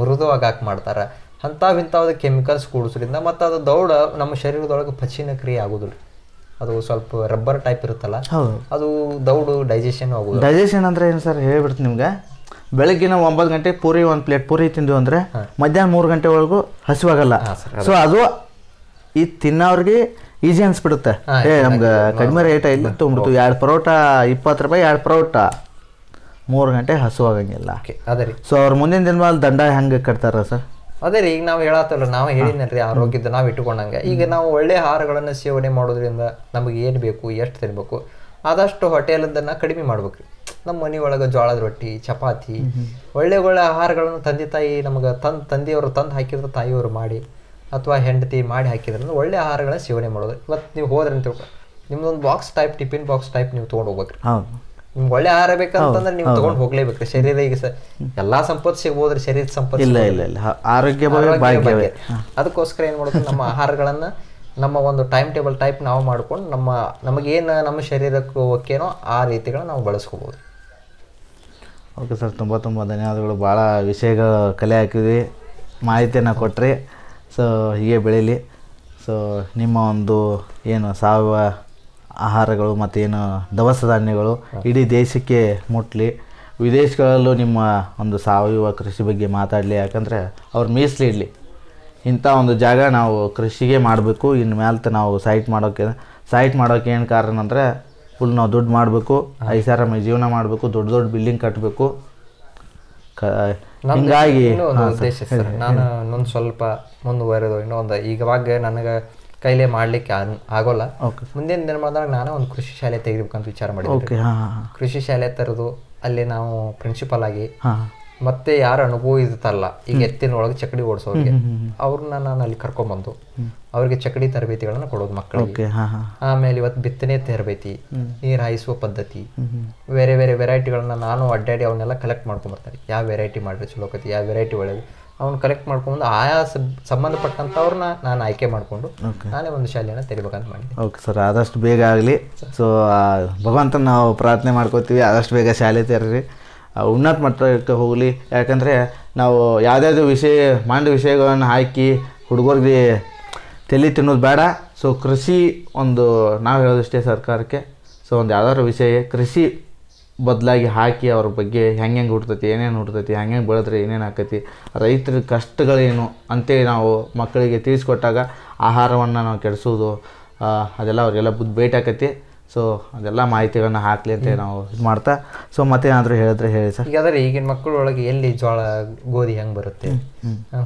ಮೃದುವಾಗಿ ಹಾಕಿ ಮಾಡ್ತಾರ. ಅಂಥವು ಇಂಥವ್ದು ಕೆಮಿಕಲ್ಸ್ ಕೂಡಿಸೋದ್ರಿಂದ ಮತ್ತು ಅದು ದೌಡ ನಮ್ಮ ಶರೀರದೊಳಗೆ ಪಚಿನ ಕ್ರಿಯೆ ಆಗೋದಿಲ್ಲ ಅದು ಸ್ವಲ್ಪ ರಬ್ಬರ್ ಟೈಪ್ ಇರುತ್ತಲ್ಲ ಅದು ದೌಡು ಡೈಜೆಷನ್ ಆಗೋದು ಡೈಜೆಷನ್ ಅಂದ್ರೆ ಏನು ಸರ್ ಹೇಳ್ಬಿಡ್ತೀನಿ ನಿಮ್ಗೆ? ಬೆಳಗ್ಗಿನ ಒಂಬತ್ತು ಗಂಟೆ ಪೂರಿ ಒಂದು ಪ್ಲೇಟ್ ಪೂರಿ ತಿಂದು ಅಂದರೆ ಮಧ್ಯಾಹ್ನ ಮೂರು ಗಂಟೆವರೆಗೂ ಹಸಿವಾಗಲ್ಲ. ಸೊ ಅದು. ಈ ತಿನ್ನೋರಿಗೆ ಈಜಿ ಅನ್ಸ್ಬಿಡುತ್ತೆ. ಏ ನಮ್ಗೆ ಕಡಿಮೆ ರೇಟ್ ಇಲ್ಲ ತುಂಬಿಡ್ತು ಎರಡು ಪರೋಟ ಇಪ್ಪತ್ತು ರೂಪಾಯಿ ಎರಡು ಪರೋಟ. ಮೂರು ಗಂಟೆ ಹಸುವಾಗಂಗಿಲ್ಲ. ಅದೇ ರೀ. ಸೊ ಅವ್ರ ಮುಂದಿನ ದಿನ ಮೇಲೆ ದಂಡ ಹೆಂಗೆ ಕಟ್ತಾರ ಸರ್? ಅದೇ ರೀ ಈಗ ನಾವು ಹೇಳತ್ತಲ್ಲ ನಾವು ಹೇಳಿದ್ನಲ್ರಿ ಆರೋಗ್ಯದ ನಾವು ಇಟ್ಕೊಂಡಂಗೆ. ಈಗ ನಾವು ಒಳ್ಳೆ ಆಹಾರಗಳನ್ನು ಸೇವನೆ ಮಾಡೋದ್ರಿಂದ ನಮಗೆ ಏನು ಬೇಕು ಎಷ್ಟು ತಿನ್ಬೇಕು ಆದಷ್ಟು ಹೋಟೆಲದನ್ನ ಕಡಿಮೆ ಮಾಡ್ಬೇಕ್ರಿ. ನಮ್ಮ ಮನೆ ಒಳಗೆ ಜೋಳದ ರೊಟ್ಟಿ ಚಪಾತಿ ಒಳ್ಳೆ ಒಳ್ಳೆ ಆಹಾರಗಳನ್ನು ತಂದೆ ತಾಯಿ ನಮಗೆ ತಂದು ತಂದೆಯವರು ತಂದು ಹಾಕಿದ್ರೆ ತಾಯಿಯವರು ಮಾಡಿ ಅಥವಾ ಹೆಂಡತಿ ಮಾಡಿ ಹಾಕಿದ್ರೆ ಒಳ್ಳೆ ಆಹಾರಗಳನ್ನ ಸೇವನೆ ಮಾಡೋದು. ಇವತ್ತು ನೀವು ಹೋದ್ರೆ ಅಂತ ನಿಮ್ದೊಂದು box type tiffin box type ನೀವು ತೊಗೊಂಡು ಹೋಗ್ಬೇಕ್ರಿ. ನಿಮ್ಗೆ ಒಳ್ಳೆ ಆಹಾರ ಬೇಕಂತಂದ್ರೆ ನೀವು ತಗೊಂಡು ಹೋಗ್ಲೇಬೇಕು ಶರೀರ ಈಗ ಎಲ್ಲಾ ಸಂಪತ್ತು ಸಿಗ್ಬೋದ್ರಿ ಶರೀರ ಸಂಪತ್ತು ಇಲ್ಲ ಇಲ್ಲ ಇಲ್ಲ. ಆರೋಗ್ಯ ಅದಕ್ಕೋಸ್ಕರ ಏನು ಮಾಡೋದು ನಮ್ಮ ಆಹಾರಗಳನ್ನ ನಮ್ಮ ಒಂದು ಟೈಮ್ ಟೇಬಲ್ ಟೈಪ್ ನಾವು ಮಾಡ್ಕೊಂಡು ನಮ್ಮ ನಮಗೇನು ನಮ್ಮ ಶರೀರಕ್ಕೆ ಓಕೆನೋ ಆ ರೀತಿಗಳನ್ನ ನಾವು ಬಳಸ್ಕೋಬಹುದು ಓಕೆ ಸರ್, ತುಂಬ ತುಂಬ ಧನ್ಯವಾದಗಳು. ಭಾಳ ವಿಷಯಗಳು ಕಲೆ ಹಾಕಿದ್ವಿ ಮಾಹಿತಿಯನ್ನು ಕೊಟ್ರಿ. ಸೊ ಹೀಗೆ ಬೆಳೀಲಿ. ಸೊ ನಿಮ್ಮ ಒಂದು ಏನು ಸಾವಯವ ಆಹಾರಗಳು ಮತ್ತು ಏನು ದವಸ ಧಾನ್ಯಗಳು ಇಡೀ ದೇಶಕ್ಕೆ ಮುಟ್ಲಿ. ವಿದೇಶಗಳಲ್ಲೂ ನಿಮ್ಮ ಒಂದು ಸಾವಯವ ಕೃಷಿ ಬಗ್ಗೆ ಮಾತಾಡಲಿ, ಯಾಕಂದರೆ ಅವ್ರು ಮೀಸಲಿಡಲಿ ಇಂಥ ಒಂದು ಜಾಗ ನಾವು ಕೃಷಿಗೆ ಮಾಡಬೇಕು. ಇನ್ನು ಮ್ಯಾಲ್ತ ನಾವು ಸೈಟ್ ಮಾಡೋಕ್ಕೆ ಸೈಟ್ ಮಾಡೋಕ್ಕೆ ಏನು ಕಾರಣ ಅಂದರೆ ಫುಲ್ ನಾವು ದುಡ್ಡು ಮಾಡಬೇಕು ಐಷಾರಾಮಿ ಜೀವನ ಮಾಡಬೇಕು ದೊಡ್ಡ ದೊಡ್ಡ ಬಿಲ್ಡಿಂಗ್ ಕಟ್ಟಬೇಕು ಹಿಂಗಾಗಿ ಇನ್ನೂ ಉದ್ದೇಶ ಸರ್. ನಾನು ಇನ್ನೊಂದು ಸ್ವಲ್ಪ ಮುಂದುವರೆದು ಇನ್ನೊಂದು ಈಗವಾಗ ನನಗೆ ಕೈಲೇ ಮಾಡ್ಲಿಕ್ಕೆ ಆಗೋಲ್ಲ. ಮುಂದಿನ ದಿನ ಮಾಡಿದಾಗ ನಾನು ಒಂದು ಕೃಷಿ ಶಾಲೆ ತೆಗಿಬೇಕಂತ ವಿಚಾರ ಮಾಡಿದ್ದೆ ಹಾಂ ಕೃಷಿ ಶಾಲೆ ತರದು ಅಲ್ಲಿ ನಾವು ಪ್ರಿನ್ಸಿಪಲ್ ಆಗಿ ಮತ್ತೆ ಯಾರು ಅನುಭವ ಇರ್ತಾರಲ್ಲ ಈಗ ಎತ್ತಿನ ಒಳಗೆ ಚಕಡಿ ಓಡಿಸೋರಿಗೆ ಅವ್ರನ್ನ ನಾನು ಅಲ್ಲಿ ಕರ್ಕೊಂಬಂದು. ಅವ್ರಿಗೆ ಚಕಡಿ ತರಬೇತಿಗಳನ್ನ ಕೊಡೋದು ಮಕ್ಕಳಿಗೆ. ಓಕೆ ಹಾಂ ಹಾಂ. ಆಮೇಲೆ ಇವತ್ತು ಬಿತ್ತನೆ ತರಬೇತಿ ನೀರು ಹಾಯಿಸುವ ಪದ್ಧತಿ ಬೇರೆ ಬೇರೆ ವೆರೈಟಿಗಳನ್ನ ನಾನು ಅಡ್ಡಾಡಿ ಅವನ್ನೆಲ್ಲ ಕಲೆಕ್ಟ್ ಮಾಡ್ಕೊಂಬರ್ತಾರೆ ಯಾವ ವೆರೈಟಿ ಮಾಡಿದ್ರೆ ಚಲೋ ಆಕತಿ ಯಾವ ವೆರೈಟಿ ಒಳ್ಳೆಯದು ಅವ್ನು ಕಲೆಕ್ಟ್ ಮಾಡ್ಕೊಂಡು ಆಯಾ ಸಬ್- ಸಂಬಂಧಪಟ್ಟಂಥವ್ರನ್ನ ನಾನು ಆಯ್ಕೆ ಮಾಡಿಕೊಂಡು ನಾನೇ ಒಂದು ಶಾಲೆಯನ್ನು ತೆರಿಬೇಕಂತ ಮಾಡಿದ್ದೆ ಓಕೆ ಸರ್ ಆದಷ್ಟು ಬೇಗ ಆಗಲಿ. ಸೊ ಭಗವಂತನ ನಾವು ಪ್ರಾರ್ಥನೆ ಮಾಡ್ಕೋತೀವಿ ಆದಷ್ಟು ಬೇಗ ಶಾಲೆ ತೆರೀರಿ. ಉನ್ನತ ಮಟ್ಟಕ್ಕೆ ಹೋಗಲಿ. ಯಾಕಂದರೆ ನಾವು ಯಾವುದ್ಯಾವುದೋ ವಿಷಯ ಮಾಂಡ ವಿಷಯಗಳನ್ನು ಹಾಕಿ ಹುಡುಗರಿಗೆ ತಲೆ ತಿನ್ನೋದು ಬೇಡ. ಸೊ ಕೃಷಿ ಒಂದು ನಾವು ಹೇಳೋದಿಷ್ಟೇ ಸರ್ಕಾರಕ್ಕೆ. ಸೊ ಒಂದು ಯಾವ್ದಾದ್ರು ವಿಷಯ, ಕೃಷಿ ಬದಲಾಗಿ ಹಾಕಿ ಅವ್ರ ಬಗ್ಗೆ ಹೆಂಗೆ ಹೆಂಗೆ ಹುಡ್ತೈತಿ ಏನೇನು ಹುಡ್ತೈತಿ ಹೆಂಗೆ ಹೆಂಗೆ ಬೆಳೆದ್ರೆ, ಏನೇನು ಆಕೈತಿ, ರೈತರ ಕಷ್ಟಗಳೇನು ಅಂತೇಳಿ ನಾವು ಮಕ್ಕಳಿಗೆ ತಿಳಿಸ್ಕೊಟ್ಟಾಗ ಆಹಾರವನ್ನು ನಾವು ಕೆಡಿಸೋದು ಅದೆಲ್ಲ ಅವರಿಗೆಲ್ಲ ಬುದ್ಧಿ ಭೇಟಿ ಆಕೈತಿ. ಸೊ ಅದೆಲ್ಲ ಮಾಹಿತಿಗಳನ್ನ ಹಾಕ್ಲಿ ಅಂತ ನಾವು ಇದು ಮಾಡ್ತಾ. ಸೊ ಮತ್ತೇನಾದರೂ ಹೇಳಿದ್ರೆ ಹೇಳಿ ಸರ್. ಈಗ ಅದ್ರ ಈಗಿನ ಮಕ್ಕಳೊಳಗೆ ಎಲ್ಲಿ ಜೋಳ ಗೋಧಿ ಹೆಂಗ್ ಬರುತ್ತೆ?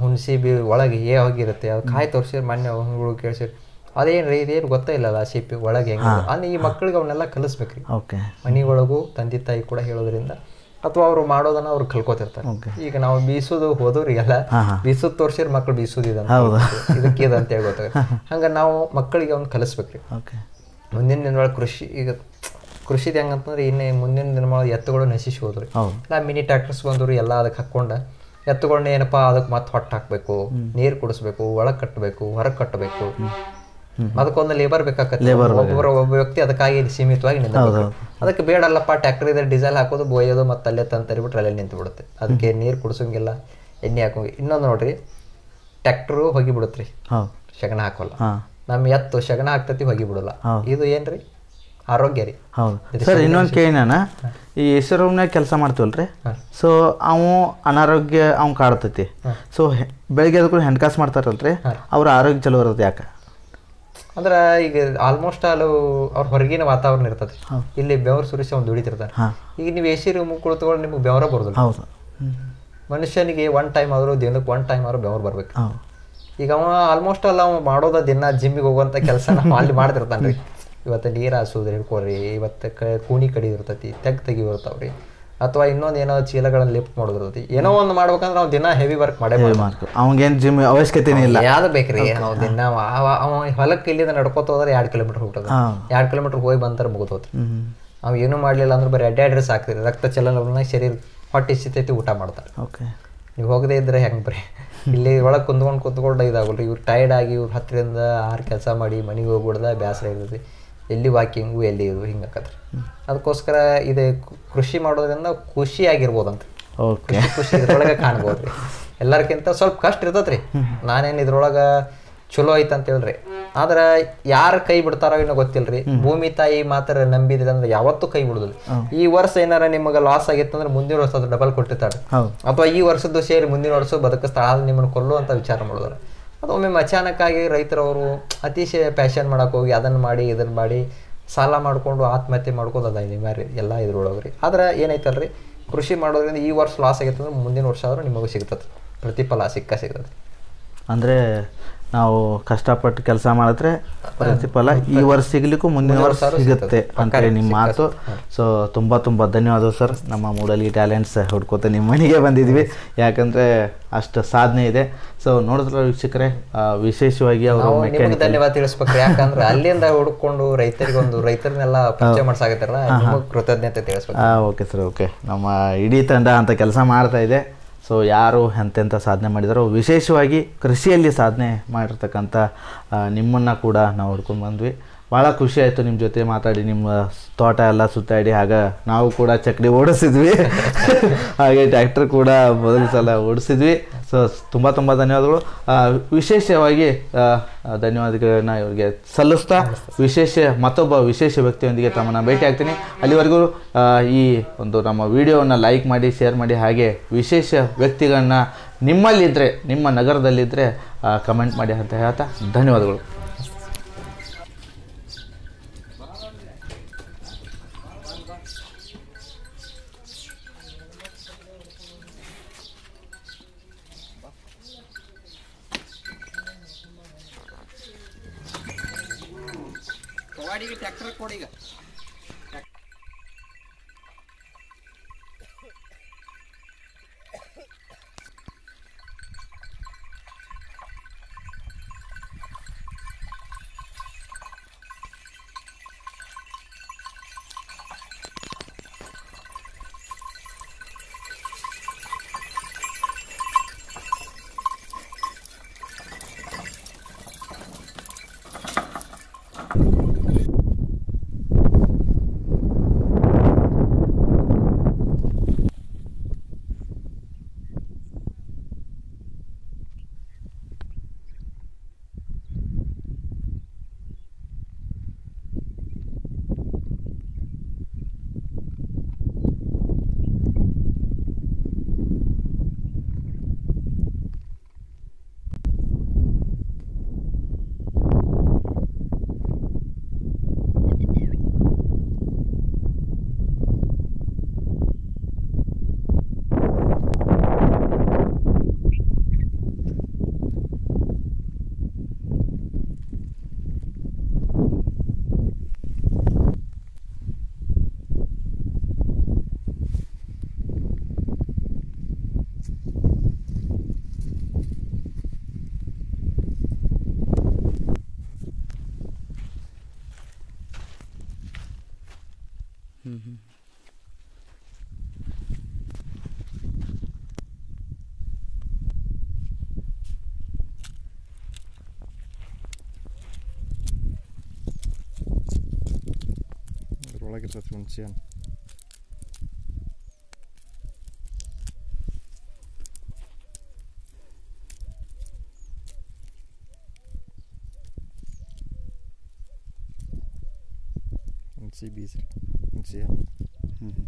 ಹುಣಸೆ ಬಿ ಒಳಗೆ ಏ ಹೋಗಿರುತ್ತೆ? ಅದು ಕಾಯಿ ತೋರಿಸಿದ್ರೆ ಮೊನ್ನೆ ಹುಣ್ಣುಗಳು ಕೇಳಿಸಿರಿ ಅದೇನು ರೀ ಇದೇನು ಗೊತ್ತೇ ಇಲ್ಲಲ್ಲ ಆ ಸಿಪ್ಪಿ ಒಳಗೆ ಹೆಂಗೆ ಅಂದ್ರೆ ಈ ಮಕ್ಕಳಿಗೆ ಅವನ್ನೆಲ್ಲ ಕಲಿಸ್ಬೇಕ್ರಿ. ಓಕೆ. ಮನೆ ಒಳಗೂ ತಂದೆ ತಾಯಿ ಕೂಡ ಹೇಳೋದ್ರಿಂದ. ಅಥವಾ ಅವರು ಮಾಡೋದನ್ನ ಅವ್ರು ಕಲ್ಕೋತಿರ್ತಾರೆ. ಈಗ ನಾವು ಬೀಸೋದು ಹೋದವ್ರಿಗೆಲ್ಲ ಬೀಸೋದು ತೋರ್ಸಿರ್ ಮಕ್ಳು ಬೀಸೋದು ಇದಂತ ಇದಕ್ಕೆ ಇದು ಅಂತ ಹೇಳಿ ಹಂಗ ನಾವು ಮಕ್ಕಳಿಗೆ ಅವ್ನು ಕಲಿಸ್ಬೇಕ್ರಿ. ಓಕೆ. ಮುಂದಿನ ದಿನಗಳ ಕೃಷಿ ಈಗ ಕೃಷಿ ಹೆಂಗಂತಂದ್ರೆ ಇನ್ನೇ ಮುಂದಿನ ದಿನದೊಳಗೆ ಎತ್ತುಗಳು ನಶಿಸಿ ಹೋದ್ರಿ ನಾ ಇಲ್ಲ ಮಿನಿ ಟ್ರ್ಯಾಕ್ಟರ್ಸ್ ಬಂದ್ರು ಎಲ್ಲ ಅದಕ್ಕೆ ಹಾಕೊಂಡ ಎತ್ತುಗಳನ್ನ ಏನಪ್ಪಾ ಅದಕ್ಕೆ ಮತ್ತೆ ಹೊಟ್ಟು ಹಾಕ್ಬೇಕು ನೀರು ಕುಡಿಸ್ಬೇಕು ಒಳಗೆ ಕಟ್ಟಬೇಕು ಹೊರಗೆ ಕಟ್ಟಬೇಕು. ಅದಕ್ಕೊಂದು ಲೇಬರ್ ಬೇಕಾಗತ್ತೆ. ಒಬ್ಬರ ಒಬ್ಬ ವ್ಯಕ್ತಿ ಅದಕ್ಕಾಗಿ ಸೀಮಿತವಾಗಿ ನಿಂತ ಅದಕ್ಕೆ ಬೇಡಲ್ಲಪ್ಪ ಟ್ರ್ಯಾಕ್ಟರ್ ಇದ್ರೆ ಡೀಸೆಲ್ ಹಾಕೋದು ಬೋಯೋದು ಮತ್ತೆ ಅಲ್ಲೇ ತಂತರಿಬಿಟ್ರೆ ಅಲ್ಲೇ ನಿಂತು ಬಿಡುತ್ತೆ ಅದಕ್ಕೆ ನೀರು ಕುಡಿಸೋಂಗಿಲ್ಲ ಎಣ್ಣೆ ಹಾಕೋಂಗಿ ಇನ್ನೊಂದು ನೋಡ್ರಿ ಟ್ರ್ಯಾಕ್ಟರು ಹೋಗಿ ಬಿಡುತ್ತೆ ಹೌದು. ಶಗಣ ಹಾಕೋಲ್ಲ. ನಮ್ಮ ಎತ್ತು ಶಗಣ ಆಗ್ತತಿ ಹೋಗಿ ಬಿಡಲ್ಲ. ಇದು ಏನ್ರಿ? ಆರೋಗ್ಯ ರೀ. ಹೌದು. ಸರ್ ಇನ್ನೊಂದು ಕೇಳಿನ ಈ ರೂಮ್ನಾಗ ಕೆಲಸ ಮಾಡ್ತೀವಲ್ರಿ. ಸೊ ಅವು ಅನಾರೋಗ್ಯ ಅವ್ನು ಕಾಡ್ತೈತಿ. ಸೊ ಬೆಳಗ್ಗೆ ಅದಕ್ಕೂ ಹೆಣ್ಕಾಸು ಮಾಡ್ತಾರಲ್ರಿ? ಅವ್ರ ಆರೋಗ್ಯ ಚಲೋ ಇರೋದು ಯಾಕೆ? ಅಂದ್ರೆ ಈಗ ಆಲ್ಮೋಸ್ಟ್ ಆಲ್ ಅವ್ರ ಹೊರಗಿನ ವಾತಾವರಣ ಇರ್ತದೆ. ಇಲ್ಲಿ ಬೆವರು ಸುರಿಸಿ ಅವ್ನು ದುಡಿತಿರ್ತಾನೆ ಈಗ ನೀವು ಎ ಸಿ ರೂಮ್ ಕುಳಿತುಕೊಂಡು ನಿಮ್ಗೆ ಬೆವರ ಬರೋದಿಲ್ಲ. ಹೌದು. ಮನುಷ್ಯನಿಗೆ ಒನ್ ಟೈಮ್ ಆದರೂ ದಿನಕ್ಕೆ ಒನ್ ಟೈಮ್ ಆದರೂ ಬೆವರು ಬರ್ಬೇಕು. ಈಗ ಅವ ಆಲ್ಮೋಸ್ಟ್ ಅಲ್ಲ ಅವ ಮಾಡೋದ ದಿನ ಜಿಮ್ಮಿಗೆ ಹೋಗುವಂಥ ಕೆಲಸ ನಾವು ಅಲ್ಲಿ ಮಾಡ್ತಿರ್ತಾನೆ ರೀ ಇವತ್ತು ನೀರು ಹಾಸೋದು ಹಿಡ್ಕೊರಿ ಇವತ್ತು ಕ ಕೂಣಿ ಕಡಿದಿರ್ತೈತಿ ತೆಗ್ ರೀ ಅಥವಾ ಇನ್ನೊಂದು ಏನೋ ಚೀಲಗಳನ್ನ ಲಿಫ್ಟ್ ಮಾಡೋದಿರ್ತೈತಿ. ಏನೋ ಒಂದು ಮಾಡ್ಬೇಕಂದ್ರೆ ನಾವು ದಿನ ಹೆವಿ ವರ್ಕ್ ಮಾಡೇ ಮಾಡ್ಬೇಕು. ಮಾರ್ಕ್ ಅವ್ನಿಗೇನು ಜಿಮ್ ಅವಶ್ಯಕತೆ ಇಲ್ಲ. ಯಾವ್ದು ಬೇಕ್ರಿ? ನಾವು ದಿನ ಅವ- ಅವ ಹೊಲಕ್ಕೆ ಇಲ್ಲಿಂದ ನಡ್ಕೋತ ಹೋದ್ರೆ ಎರಡು ಕಿಲೋಮೀಟರ್ ಹೋಗ್ತದ. ಎರಡು ಕಿಲೋಮೀಟರ್ ಹೋಗಿ ಬಂತಾರೆ ಮುಗಿದೋತ್ರಿ. ಅವ್ ಏನು ಏನೂ ಮಾಡಲಿಲ್ಲ ಅಂದ್ರೆ ಬರೀ ಅಡ್ಡಾಡ್ರೆಸ್ ಹಾಕ್ತಿರಿ ರಕ್ತ ಚಲನ ಶರೀರ ಹೊಟ್ಟೆ ಸಿತೈತಿ ಊಟ ಮಾಡ್ತಾರೆ ಓಕೆ ನೀವು ಹೋಗದೇ ಇದ್ರೆ ಹೆಂಗೆ ಬರೀ? ಇಲ್ಲಿ ಒಳಗೆ ಕುಂತ್ಕೊಂಡು ಕುಂತ್ಕೊಂಡು ಇದಾಗಲ್ಲ ಇವ್ರು ಟೈರ್ಡ್ ಆಗಿ ಇವ್ರು ಹತ್ತರಿಂದ ಆರು ಕೆಲಸ ಮಾಡಿ ಮನೆಗೆ ಹೋಗ್ಬಿಡ್ದ ಬೇಸರ ಇರ್ತೈತಿ ಎಲ್ಲಿ ವಾಕಿಂಗು ಎಲ್ಲಿ ಇದು ಹಿಂಗೆ ಆಕತ್ರಿ. ಅದಕ್ಕೋಸ್ಕರ ಇದು ಕೃಷಿ ಮಾಡೋದ್ರಿಂದ ಖುಷಿ ಆಗಿರ್ಬೋದಂತ. ಖುಷಿ ಇದ್ರೊಳಗೆ ಕಾಣ್ಬೋದ್ರಿ. ಎಲ್ಲರಿಗಿಂತ ಸ್ವಲ್ಪ ಕಷ್ಟ ಇರ್ತೈತ್ರಿ. ನಾನೇನು ಇದ್ರೊಳಗೆ ಚಲೋ ಐತೆ ಅಂತ ಹೇಳ್ರಿ ಆದ್ರೆ ಯಾರ ಕೈ ಬಿಡ್ತಾರೋ ಏನೋ ಗೊತ್ತಿಲ್ರಿ. ಭೂಮಿ ತಾಯಿ ಮಾತ್ರ ನಂಬಿದ್ರೆ ಅಂದ್ರೆ ಯಾವತ್ತೂ ಕೈ ಬಿಡುದಿಲ್ಲ. ಈ ವರ್ಷ ಏನಾರ ನಿಮಗೆ ಲಾಸ್ ಆಗಿತ್ತು ಅಂದ್ರೆ ಮುಂದಿನ ವರ್ಷ ಅದು ಡಬಲ್ ಕೊಟ್ಟಿರ್ತಾರೆ. ಅಥವಾ ಈ ವರ್ಷದ್ದು ಸೇರಿ ಮುಂದಿನ ವರ್ಷ ಬದುಕಿಸ್ತಾ ನಿಮ್ಮನ್ನು ಕೊಲ್ಲು ಅಂತ ವಿಚಾರ ಮಾಡಿದ್ರೆ ಅದೊಮ್ಮೆ ಅಚಾನಕ್ ಆಗಿ ರೈತರವರು ಅತಿಶಯ ಪ್ಯಾಷನ್ ಮಾಡಕ್ಕೆ ಹೋಗಿ ಅದನ್ನ ಮಾಡಿ ಇದನ್ನ ಮಾಡಿ ಸಾಲ ಮಾಡಿಕೊಂಡು ಆತ್ಮಹತ್ಯೆ ಮಾಡ್ಕೋದು ಅದ ರೀ ಎಲ್ಲ ಇದ್ರೊಳಗ್ರಿ ಆದ್ರೆ ಏನೈತಲ್ರಿ? ಕೃಷಿ ಮಾಡೋದ್ರಿಂದ ಈ ವರ್ಷ ಲಾಸ್ ಆಗೈತೆ ಅಂದ್ರೆ ಮುಂದಿನ ವರ್ಷ ಆದ್ರೂ ನಿಮಗೂ ಸಿಗ್ತದೆ. ಪ್ರತಿಫಲ ಸಿಕ್ಕ ಸಿಗ್ತದೆ. ಅಂದರೆ ನಾವು ಕಷ್ಟಪಟ್ಟು ಕೆಲಸ ಮಾಡಿದ್ರೆ ಪ್ರತಿಫಲ ಈ ವರ್ಷ ಸಿಗ್ಲಿಕ್ಕೂ ಮುಂದಿನ ವರ್ಷ ಸಿಗುತ್ತೆ. ಅಂತೇಳಿ ನಿಮ್ಮ ಮಾತು. ಸೊ ತುಂಬ ತುಂಬ ಧನ್ಯವಾದಗಳು ಸರ್. ನಮ್ಮ ಮೂಡಲ್ಲಿ ಟ್ಯಾಲೆಂಟ್ಸ್ ಹುಡ್ಕೋತ ನಿಮ್ಮ ಮನೆಗೆ ಬಂದಿದ್ವಿ. ಯಾಕಂದರೆ ಅಷ್ಟು ಸಾಧನೆ ಇದೆ. ಸೊ ನೋಡಿದ್ರೆ ವೀಕ್ಷಕರೇ ವಿಶೇಷವಾಗಿ ಅವರು ಮೆಕ್ಯಾನಿಕ್ ಧನ್ಯವಾದ ತಿಳಿಸ್ಬೇಕು. ಯಾಕಂದ್ರೆ [LAUGHS] ಅಲ್ಲಿಂದ ಹುಡ್ಕೊಂಡು ರೈತರಿಗೆ ಒಂದು ರೈತರನ್ನೆಲ್ಲ ಪರಿಚಯ ಮಾಡ್ಸಾಕತ್ತಾರಲ್ಲ ನಿಮಗೆ ಕೃತಜ್ಞತೆ ತಿಳಿಸ್ಬೇಕು. Okay sir okay. ನಮ್ಮ ಇಡೀ ತಂಡ ಅಂತ ಕೆಲಸ ಮಾಡ್ತಾ ಇದೆ. ಸೊ ಯಾರು ಎಂತೆಂಥ ಸಾಧನೆ ಮಾಡಿದಾರೋ ವಿಶೇಷವಾಗಿ ಕೃಷಿಯಲ್ಲಿ ಸಾಧನೆ ಮಾಡಿರ್ತಕ್ಕಂಥ ನಿಮ್ಮನ್ನು ಕೂಡ ನಾವು ಹುಡ್ಕೊಂಡು ಬಂದ್ವಿ. ಭಾಳ ಖುಷಿ ಆಯಿತು ನಿಮ್ಮ ಜೊತೆ ಮಾತಾಡಿ ನಿಮ್ಮ ತೋಟ ಎಲ್ಲ ಸುತ್ತಾಡಿ ಆಗ ನಾವು ಕೂಡ ಚಕ್ಡಿ ಓಡಿಸಿದ್ವಿ. [LAUGHS] ಹಾಗೆ ಟ್ಯಾಕ್ಟರ್ ಕೂಡ ಮೊದಲ ಸಲ ಓಡಿಸಿದ್ವಿ. ಸೊ ತುಂಬ ತುಂಬ ಧನ್ಯವಾದಗಳು. ವಿಶೇಷವಾಗಿ ಧನ್ಯವಾದಗಳನ್ನ ಇವರಿಗೆ ಸಲ್ಲಿಸ್ತಾ ವಿಶೇಷ ಮತ್ತೊಬ್ಬ ವಿಶೇಷ ವ್ಯಕ್ತಿಯೊಂದಿಗೆ ತಮ್ಮನ್ನು ಭೇಟಿ ಆಗ್ತೀನಿ. ಅಲ್ಲಿವರೆಗೂ ಈ ಒಂದು ನಮ್ಮ ವಿಡಿಯೋವನ್ನು ಲೈಕ್ ಮಾಡಿ ಶೇರ್ ಮಾಡಿ ಹಾಗೆ ವಿಶೇಷ ವ್ಯಕ್ತಿಗಳನ್ನ ನಿಮ್ಮಲ್ಲಿದ್ದರೆ ನಿಮ್ಮ ನಗರದಲ್ಲಿದ್ದರೆ ಕಮೆಂಟ್ ಮಾಡಿ ಅಂತ ಹೇಳ್ತಾ ಧನ್ಯವಾದಗಳು. ಟ್ರ್ಯಾಕ್ಟರ್ ಕೊಡೀಗ ಅದ್ರೊಳಗೆ ಇರ್ತೈತಿ ಹುಣಸೆ ಹಣ್ಣು ಹುಣಸೆ ಬೀಜ ರೀ ಹುಣಸೆ ಹಣ್ಣು ಹ್ಞೂ ಹ್ಞೂ